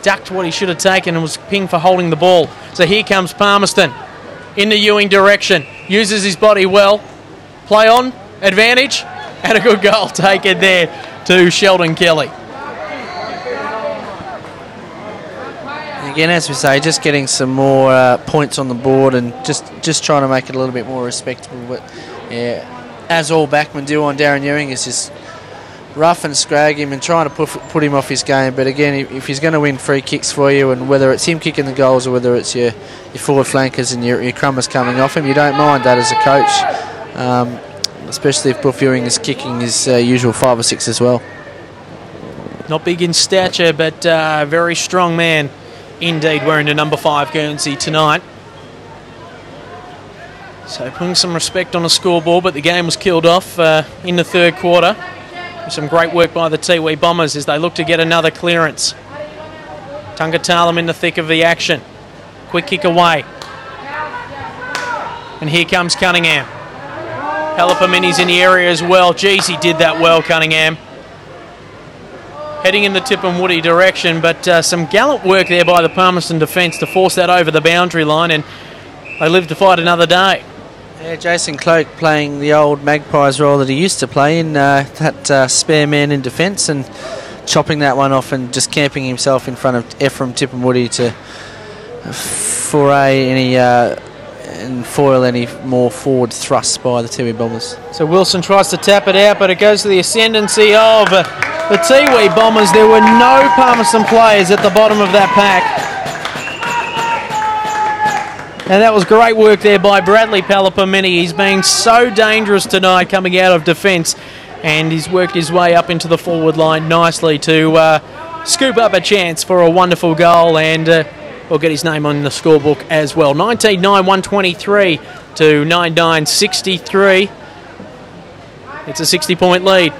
Ducked what he should have taken and was pinged for holding the ball. So here comes Palmerston in the Ewing direction. Uses his body well. Play on, advantage, (laughs) and a good goal taken there to Sheldon Kelly. Again, as we say, just getting some more uh, points on the board and just just trying to make it a little bit more respectable. But yeah, as all backmen do on Darren Ewing, is just rough and scrag him and trying to put put him off his game. But again, if he's going to win free kicks for you, and whether it's him kicking the goals or whether it's your your forward flankers and your, your crummers coming off him, you don't mind that as a coach. Um, especially if Buff Ewing is kicking his uh, usual five or six as well. Not big in stature, but uh, very strong man indeed wearing the number five Guernsey tonight. So putting some respect on the scoreboard, but the game was killed off uh, in the third quarter. Some great work by the Tiwi Bombers as they look to get another clearance. Tungatalum in the thick of the action. Quick kick away. And here comes Cunningham. Halipamini's in the area as well. Geez, he did that well, Cunningham heading in the Tipungwuti direction, but uh, some gallant work there by the Palmerston defence to force that over the boundary line, and they live to fight another day. Yeah, Jason Cloak playing the old Magpies role that he used to play in uh, that uh, spare man in defence and chopping that one off and just camping himself in front of Ephraim Tipungwuti to foray any uh, and foil any more forward thrusts by the Tiwi Bombers. So Wilson tries to tap it out, but it goes to the ascendancy of the Tiwi Bombers. There were no Palmerston players at the bottom of that pack. And that was great work there by Bradley Palapamini. He's been so dangerous tonight coming out of defence, and he's worked his way up into the forward line nicely to uh, scoop up a chance for a wonderful goal, and uh, we'll get his name on the scorebook as well. 19 9 123 to 9 9 63. It's a 60 point lead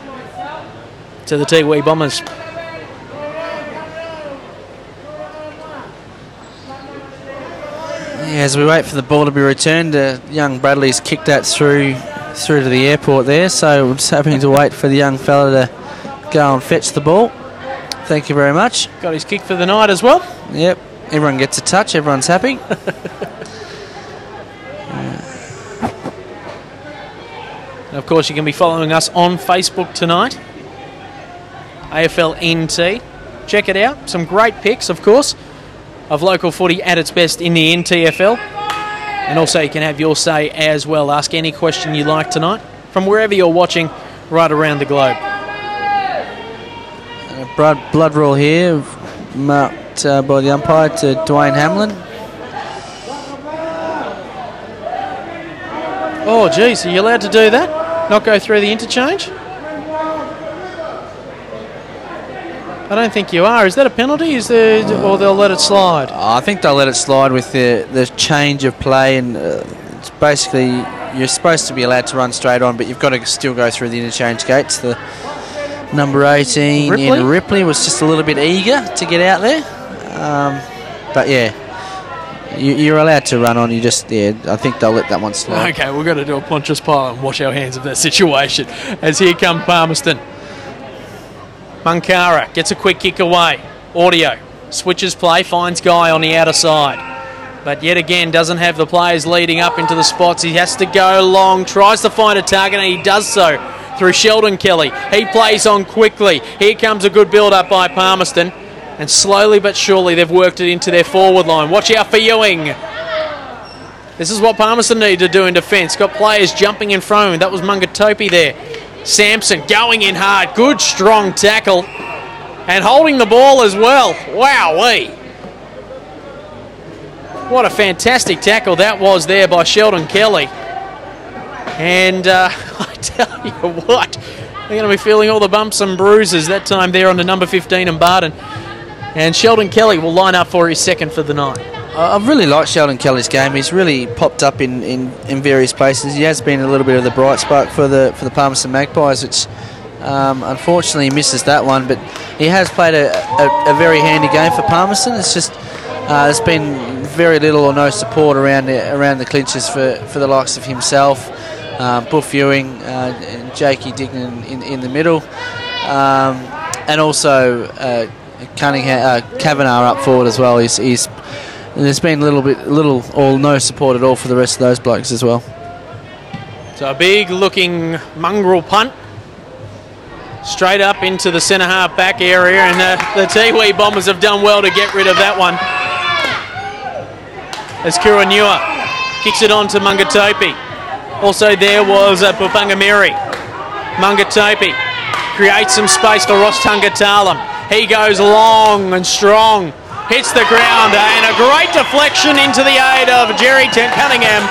to the Tiwi Bombers. Yeah, as we wait for the ball to be returned, uh, young Bradley's kicked that through through to the airport there. So we're just hoping to wait for the young fella to go and fetch the ball. Thank you very much. Got his kick for the night as well. Yep. Everyone gets a touch. Everyone's happy. (laughs) of course, you can be following us on Facebook tonight. AFL NT. Check it out. Some great picks, of course of local footy at its best in the NTFL. And also, you can have your say as well. Ask any question you like tonight from wherever you're watching right around the globe. Uh, blood, blood roll here, marked uh, by the umpire to Dwayne Hamlin. Oh, geez, are you allowed to do that? Not go through the interchange? I don't think you are. Is that a penalty? Is there, or they'll let it slide? I think they'll let it slide with the the change of play, and uh, it's basically you're supposed to be allowed to run straight on, but you've got to still go through the interchange gates. The number 18 Ripley? in Ripley was just a little bit eager to get out there, um, but yeah. You, are allowed to run on. You just, yeah. I think they'll let that one slide. Okay, we're going to do a Pontius Pilate and wash our hands of that situation. As here come Palmerston. Munkara gets a quick kick away. Audio switches play, finds Guy on the outer side. But yet again, doesn't have the players leading up into the spots. He has to go long, tries to find a target, and he does so through Sheldon Kelly. He plays on quickly. Here comes a good build up by Palmerston. And slowly but surely, they've worked it into their forward line. Watch out for Ewing. This is what Palmerston need to do in defence. Got players jumping in front. That was Mungatopi there. Samson going in hard. Good, strong tackle. And holding the ball as well. Wowee. What a fantastic tackle that was there by Sheldon Kelly. And uh, (laughs) I tell you what, they're going to be feeling all the bumps and bruises that time there on the number 15 and Barton. And Sheldon Kelly will line up for his second for the night. I've really liked Sheldon Kelly's game. He's really popped up in, in, in various places. He has been a little bit of the bright spark for the for the Palmerston Magpies, which um, unfortunately misses that one. But he has played a, a, a very handy game for Palmerston. It's just uh, there's been very little or no support around the, around the clinches for, for the likes of himself, uh, Buff Ewing, uh, and Jakey Dignan in, in the middle, um, and also uh, Cunningham, uh, up forward as well. He's, he's and there's been a little bit, little or no support at all for the rest of those blokes as well. So a big looking mongrel punt. Straight up into the centre half back area, and the, the Tiwi Bombers have done well to get rid of that one. As Kiranua kicks it on to Mungatopi. Also there was uh, Pupangamiri. Mungatopi creates some space for Ross Tungatalum. He goes long and strong hits the ground and a great deflection into the aid of Jerry Cunningham.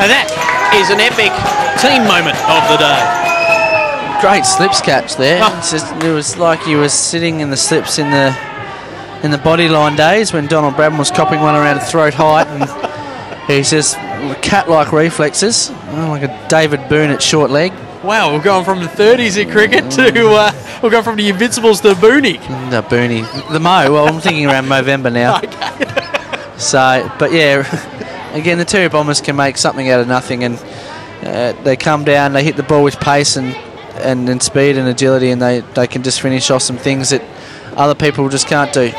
And that is an epic team moment of the day. Great slips catch there. Oh. It was like he was sitting in the slips in the in the bodyline days when Donald Bradman was copping one around throat height and (laughs) he's just cat-like reflexes, like a David Boon at short leg. Wow, we're going from the 30s in cricket to uh, we're going from the Invincibles to Booney. The Booney, the Mo. Well, I'm thinking around November now. (laughs) Okay. so, but yeah, (laughs) again, the Tiwi Bombers can make something out of nothing, and uh, they come down, they hit the ball with pace and, and, and speed and agility, and they, they can just finish off some things that other people just can't do.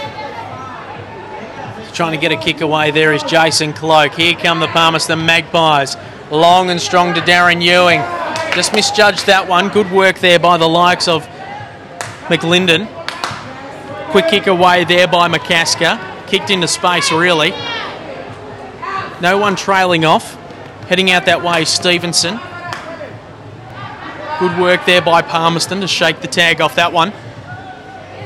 Trying to get a kick away there is Jason Cloak. Here come the Palmerston Magpies. Long and strong to Darren Ewing. Just misjudged that one. Good work there by the likes of McLinden. Quick kick away there by McCasker. Kicked into space, really. No one trailing off. Heading out that way, Stevenson. Good work there by Palmerston to shake the tag off that one.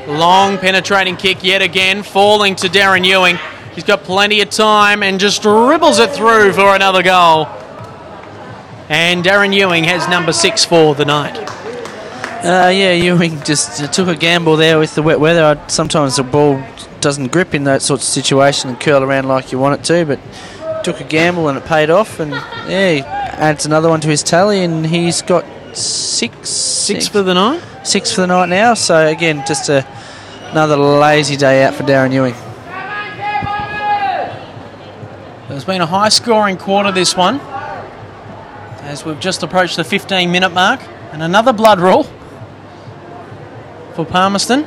Long penetrating kick yet again, falling to Darren Ewing. He's got plenty of time and just dribbles it through for another goal. And Darren Ewing has number six for the night. Uh, yeah, Ewing just took a gamble there with the wet weather. Sometimes the ball doesn't grip in that sort of situation and curl around like you want it to, but took a gamble and it paid off. And yeah, he adds another one to his tally, and he's got six, six, six for the night. Six for the night now. So again, just a, another lazy day out for Darren Ewing. There's been a high scoring quarter this one as we've just approached the 15 minute mark and another blood rule for Palmerston.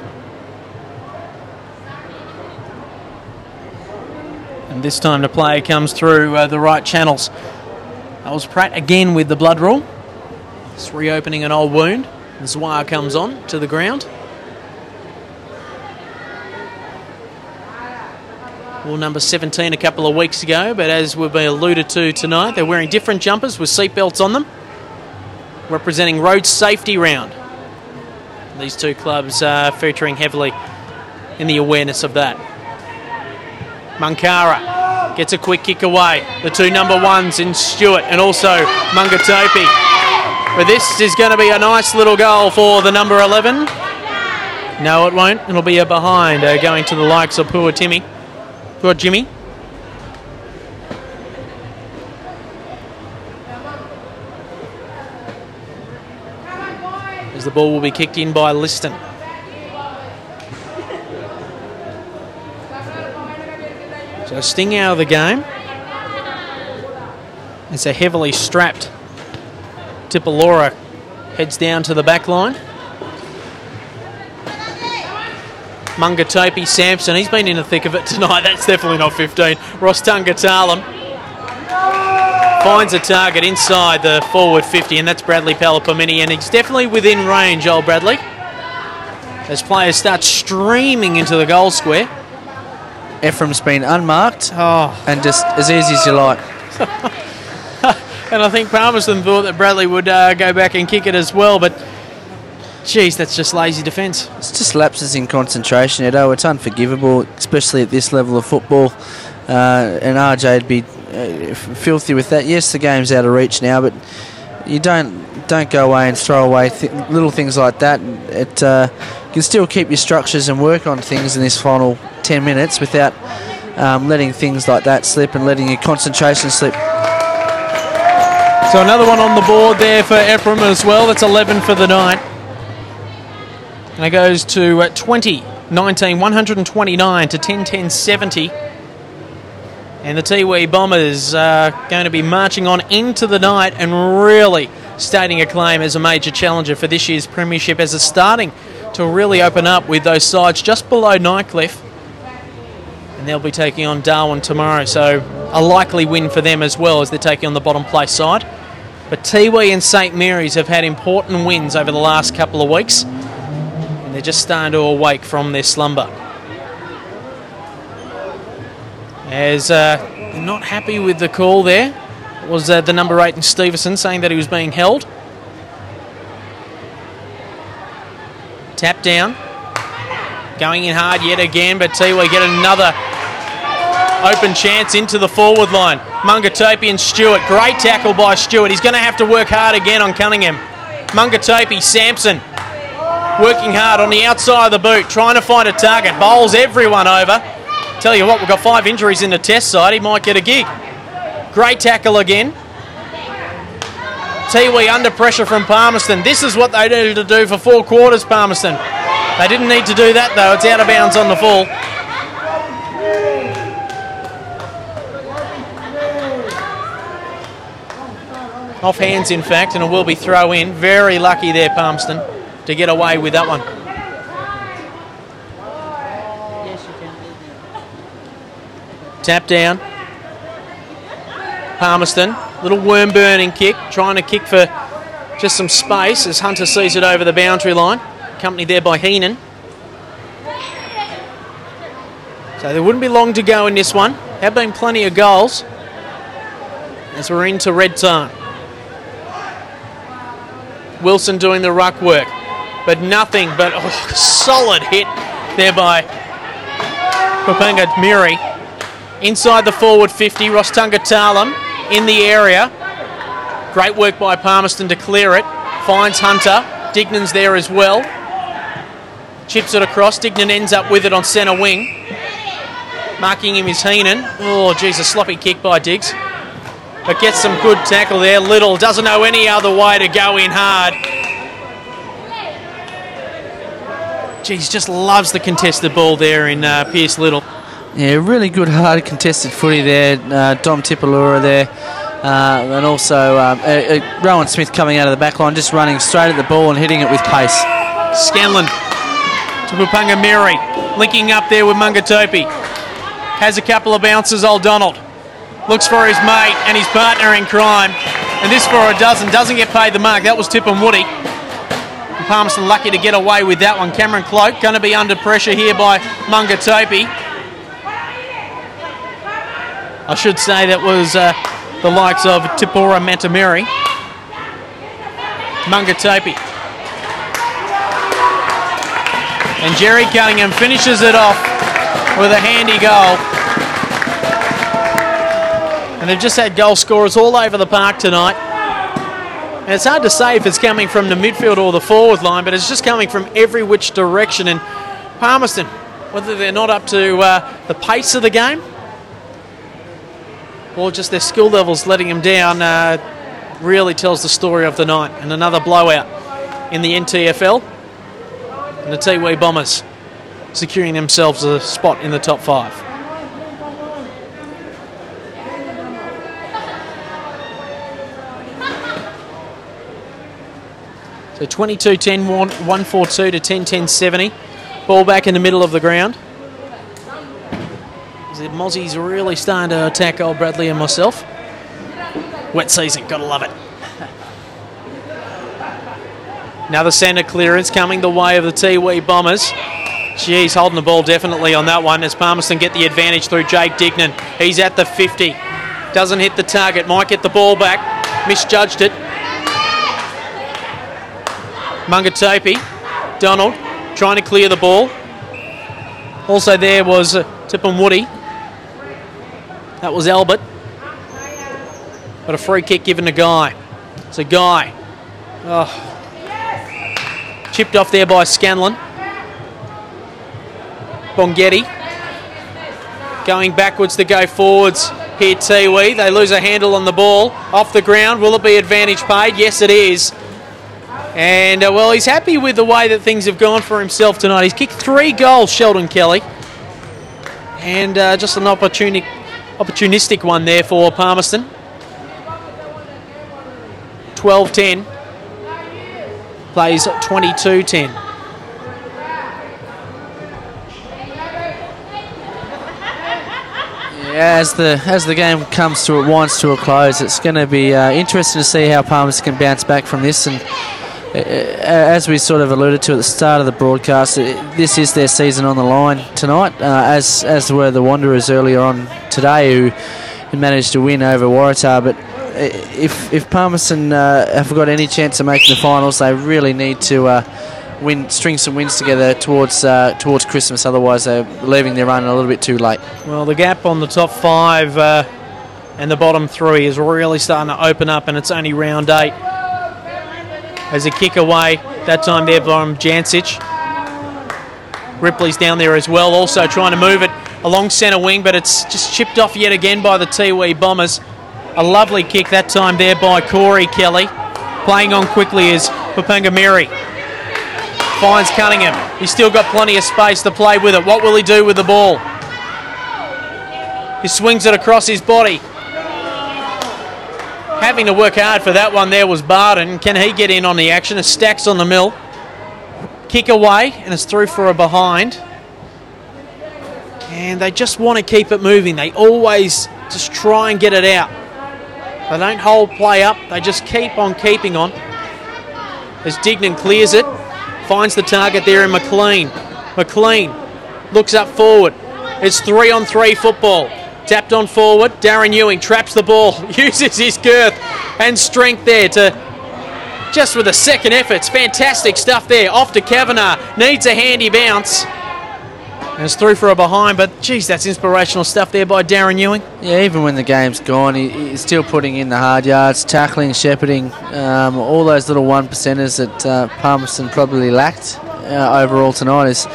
And this time the play comes through uh, the right channels. That was Pratt again with the blood rule. It's reopening an old wound. Zwar comes on to the ground. Well, number 17 a couple of weeks ago, but as we've been alluded to tonight, they're wearing different jumpers with seatbelts on them, representing road safety round. These two clubs are featuring heavily in the awareness of that. Munkara gets a quick kick away. The two number ones in Stewart and also Mungatopi. But this is going to be a nice little goal for the number 11. No, it won't. It'll be a behind uh, going to the likes of Pua Timmy. Pua Jimmy. As the ball will be kicked in by Liston. So Sting out of the game. It's a heavily strapped Tipalora heads down to the back line. Mungatopi Sampson, he's been in the thick of it tonight. That's definitely not 15. Ross Tungatalum finds a target inside the forward 50, and that's Bradley Palapamini, and he's definitely within range, old Bradley. As players start streaming into the goal square. Ephraim's been unmarked oh. and just as easy as you like. (laughs) and I think Palmerston thought that Bradley would uh, go back and kick it as well, but geez, that's just lazy defence. It's just lapses in concentration, Edo. It's unforgivable, especially at this level of football. Uh, and RJ'd be uh, filthy with that. Yes, the game's out of reach now, but you don't don't go away and throw away th- little things like that. It uh, you can still keep your structures and work on things in this final 10 minutes without um, letting things like that slip and letting your concentration slip. So another one on the board there for Ephraim as well. That's 11 for the night. And it goes to uh, 20, 19, 129 to 10, 10, 70. And the Tiwi Bombers are going to be marching on into the night and really stating a claim as a major challenger for this year's Premiership as it's starting to really open up with those sides just below Nightcliff and they'll be taking on Darwin tomorrow. So a likely win for them as well as they're taking on the bottom place side. But Tiwi and St Mary's have had important wins over the last couple of weeks, and they're just starting to awake from their slumber. As uh, not happy with the call there was uh, the number eight in Stevenson saying that he was being held. Tap down. Going in hard yet again, but Tiwi get another open chance into the forward line. Mungatopi and Stewart. Great tackle by Stewart. He's going to have to work hard again on Cunningham. Mungatopi, Sampson. Working hard on the outside of the boot, trying to find a target. Bowls everyone over. Tell you what, we've got five injuries in the test side. He might get a gig. Great tackle again. Tiwi under pressure from Palmerston. This is what they needed to do for four quarters, Palmerston. They didn't need to do that though. It's out of bounds on the full. Off hands, in fact, and it will be throw in. Very lucky there, Palmerston, to get away with that one. Tap down. Palmerston, little worm burning kick, trying to kick for just some space as Hunter sees it over the boundary line accompanied there by Heenan. So there wouldn't be long to go in this one. Have been plenty of goals as we're into red time. Wilson doing the ruck work, but nothing but oh, solid hit there by Kopanga Miri. inside the forward 50. Ross Tungatalum in the area. Great work by Palmerston to clear it. Finds Hunter. Dignan's there as well. Chips it across. Dignan ends up with it on centre wing. Marking him is Heenan. Oh, geez, a sloppy kick by Diggs. But gets some good tackle there. Little doesn't know any other way to go in hard. Geez, just loves the contested ball there in uh, Pierce Little. Yeah, really good hard contested footy there. Uh, Dom Tipiloura there. Uh, and also um, uh, uh, Rowan Smith coming out of the back line, just running straight at the ball and hitting it with pace. Scanlon to Pupunga Mary, linking up there with Mungatopi. Has a couple of bounces, old Donald. Looks for his mate and his partner in crime. And this for a dozen. Doesn't get paid the mark. That was Tipungwuti. Palmerston lucky to get away with that one. Cameron Cloak going to be under pressure here by Mungatopi. I should say that was uh, the likes of Tipora Mantameri. Mungatopi. And Jerry Cunningham finishes it off with a handy goal. And they've just had goal scorers all over the park tonight. And it's hard to say if it's coming from the midfield or the forward line, but it's just coming from every which direction. And Palmerston, whether they're not up to uh, the pace of the game or just their skill levels letting them down, uh, really tells the story of the night. And another blowout in the NTFL. And the Tiwi Bombers securing themselves a spot in the top five. So 22 10 142 to 10 10 70. Ball back in the middle of the ground. The Mozzie's really starting to attack old Bradley and myself. Wet season, gotta love it. Another centre clearance coming the way of the Tiwi Bombers. Jeez, holding the ball definitely on that one as Palmerston get the advantage through Jake Dignan. He's at the 50. Doesn't hit the target. Might get the ball back. Misjudged it. Mungatopi. Donald trying to clear the ball. Also there was uh, and Woody. That was Albert. But a free kick given to Guy. It's a Guy. Oh. Chipped off there by Scanlon. Bongetti Going backwards to go forwards here, Tiwi. They lose a handle on the ball. Off the ground. Will it be advantage paid? Yes, it is. And, uh, well, he's happy with the way that things have gone for himself tonight. He's kicked three goals, Sheldon Kelly. And uh, just an opportuni- opportunistic one there for Palmerston. 12 10. Plays 22 10. as the as the game comes to it winds to a close, it's going to be uh, interesting to see how Palmerston can bounce back from this. And as we sort of alluded to at the start of the broadcast, this is their season on the line tonight, uh, as as were the Wanderers earlier on today, who, managed to win over Waratah. But if if Palmerston uh, have got any chance of making the finals, they really need to uh, win, string some wins together towards uh, towards Christmas. Otherwise, they're leaving their run a little bit too late. Well, the gap on the top five uh, and the bottom three is really starting to open up, and it's only round eight. As a kick away, that time there from Jancic. Ripley's down there as well, also trying to move it along centre wing, but it's just chipped off yet again by the Tiwi Bombers. A lovely kick that time there by Corey Kelly. Playing on quickly is Papanga Mary finds Cunningham. He's still got plenty of space to play with it. What will he do with the ball? He swings it across his body. Having to work hard for that one there was Barden. Can he get in on the action? A stacks on the mill. Kick away, and it's through for a behind. And they just want to keep it moving. They always just try and get it out. They don't hold play up, they just keep on keeping on. As Dignan clears it, Finds the target there in McLean. McLean looks up forward. It's three on three football. Tapped on forward. Darren Ewing traps the ball, (laughs) uses his girth and strength there to just with a second effort. It's fantastic stuff there. Off to Kavanagh. Needs a handy bounce. And it's through for a behind, but geez, that's inspirational stuff there by Darren Ewing. Yeah, even when the game's gone, he, he's still putting in the hard yards, tackling, shepherding, um, all those little one percenters that uh, Palmerston probably lacked uh, overall tonight. Is,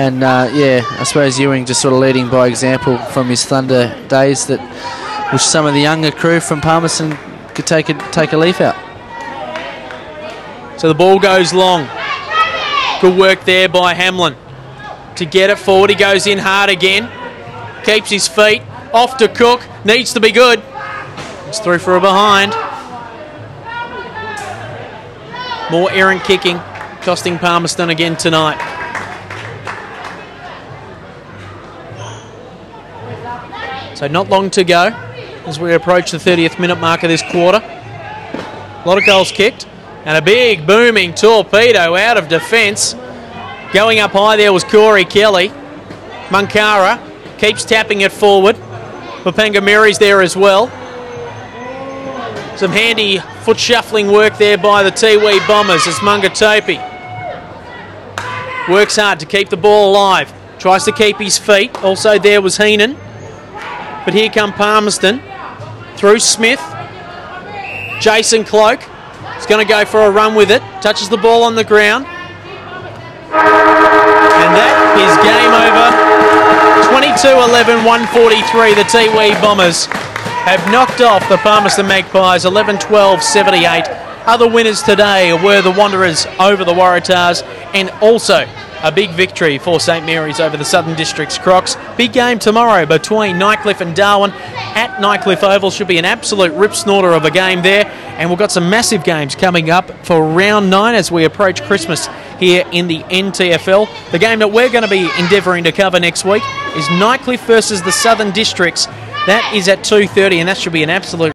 and uh, yeah, I suppose Ewing just sort of leading by example from his Thunder days that which some of the younger crew from Palmerston could take a, take a leaf out. So the ball goes long. Good work there by Hamlin to get it forward. He goes in hard again. Keeps his feet. Off to Cook. Needs to be good. It's through for a behind. More errant kicking, costing Palmerston again tonight. So not long to go as we approach the 30th minute mark of this quarter. A lot of goals kicked. And a big booming torpedo out of defence. Going up high there was Corey Kelly. Munkara keeps tapping it forward. Papanga Mary's there as well. Some handy foot shuffling work there by the Tiwi Bombers as Mungatopi works hard to keep the ball alive. Tries to keep his feet. Also there was Heenan. But here come Palmerston. Through Smith. Jason Cloak. He's going to go for a run with it. Touches the ball on the ground. And that is game over. 22-11, 143. The Tiwi Bombers have knocked off the Palmerston Magpies 11-12, 78. Other winners today were the Wanderers over the Waratahs and also a big victory for St Mary's over the Southern District's Crocs. Big game tomorrow between Nightcliff and Darwin at Nightcliff Oval. Should be an absolute rip snorter of a game there. And we've got some massive games coming up for round nine as we approach Christmas here in the NTFL. The game that we're going to be endeavouring to cover next week is Nightcliff versus the Southern Districts. That is at 2.30 and that should be an absolute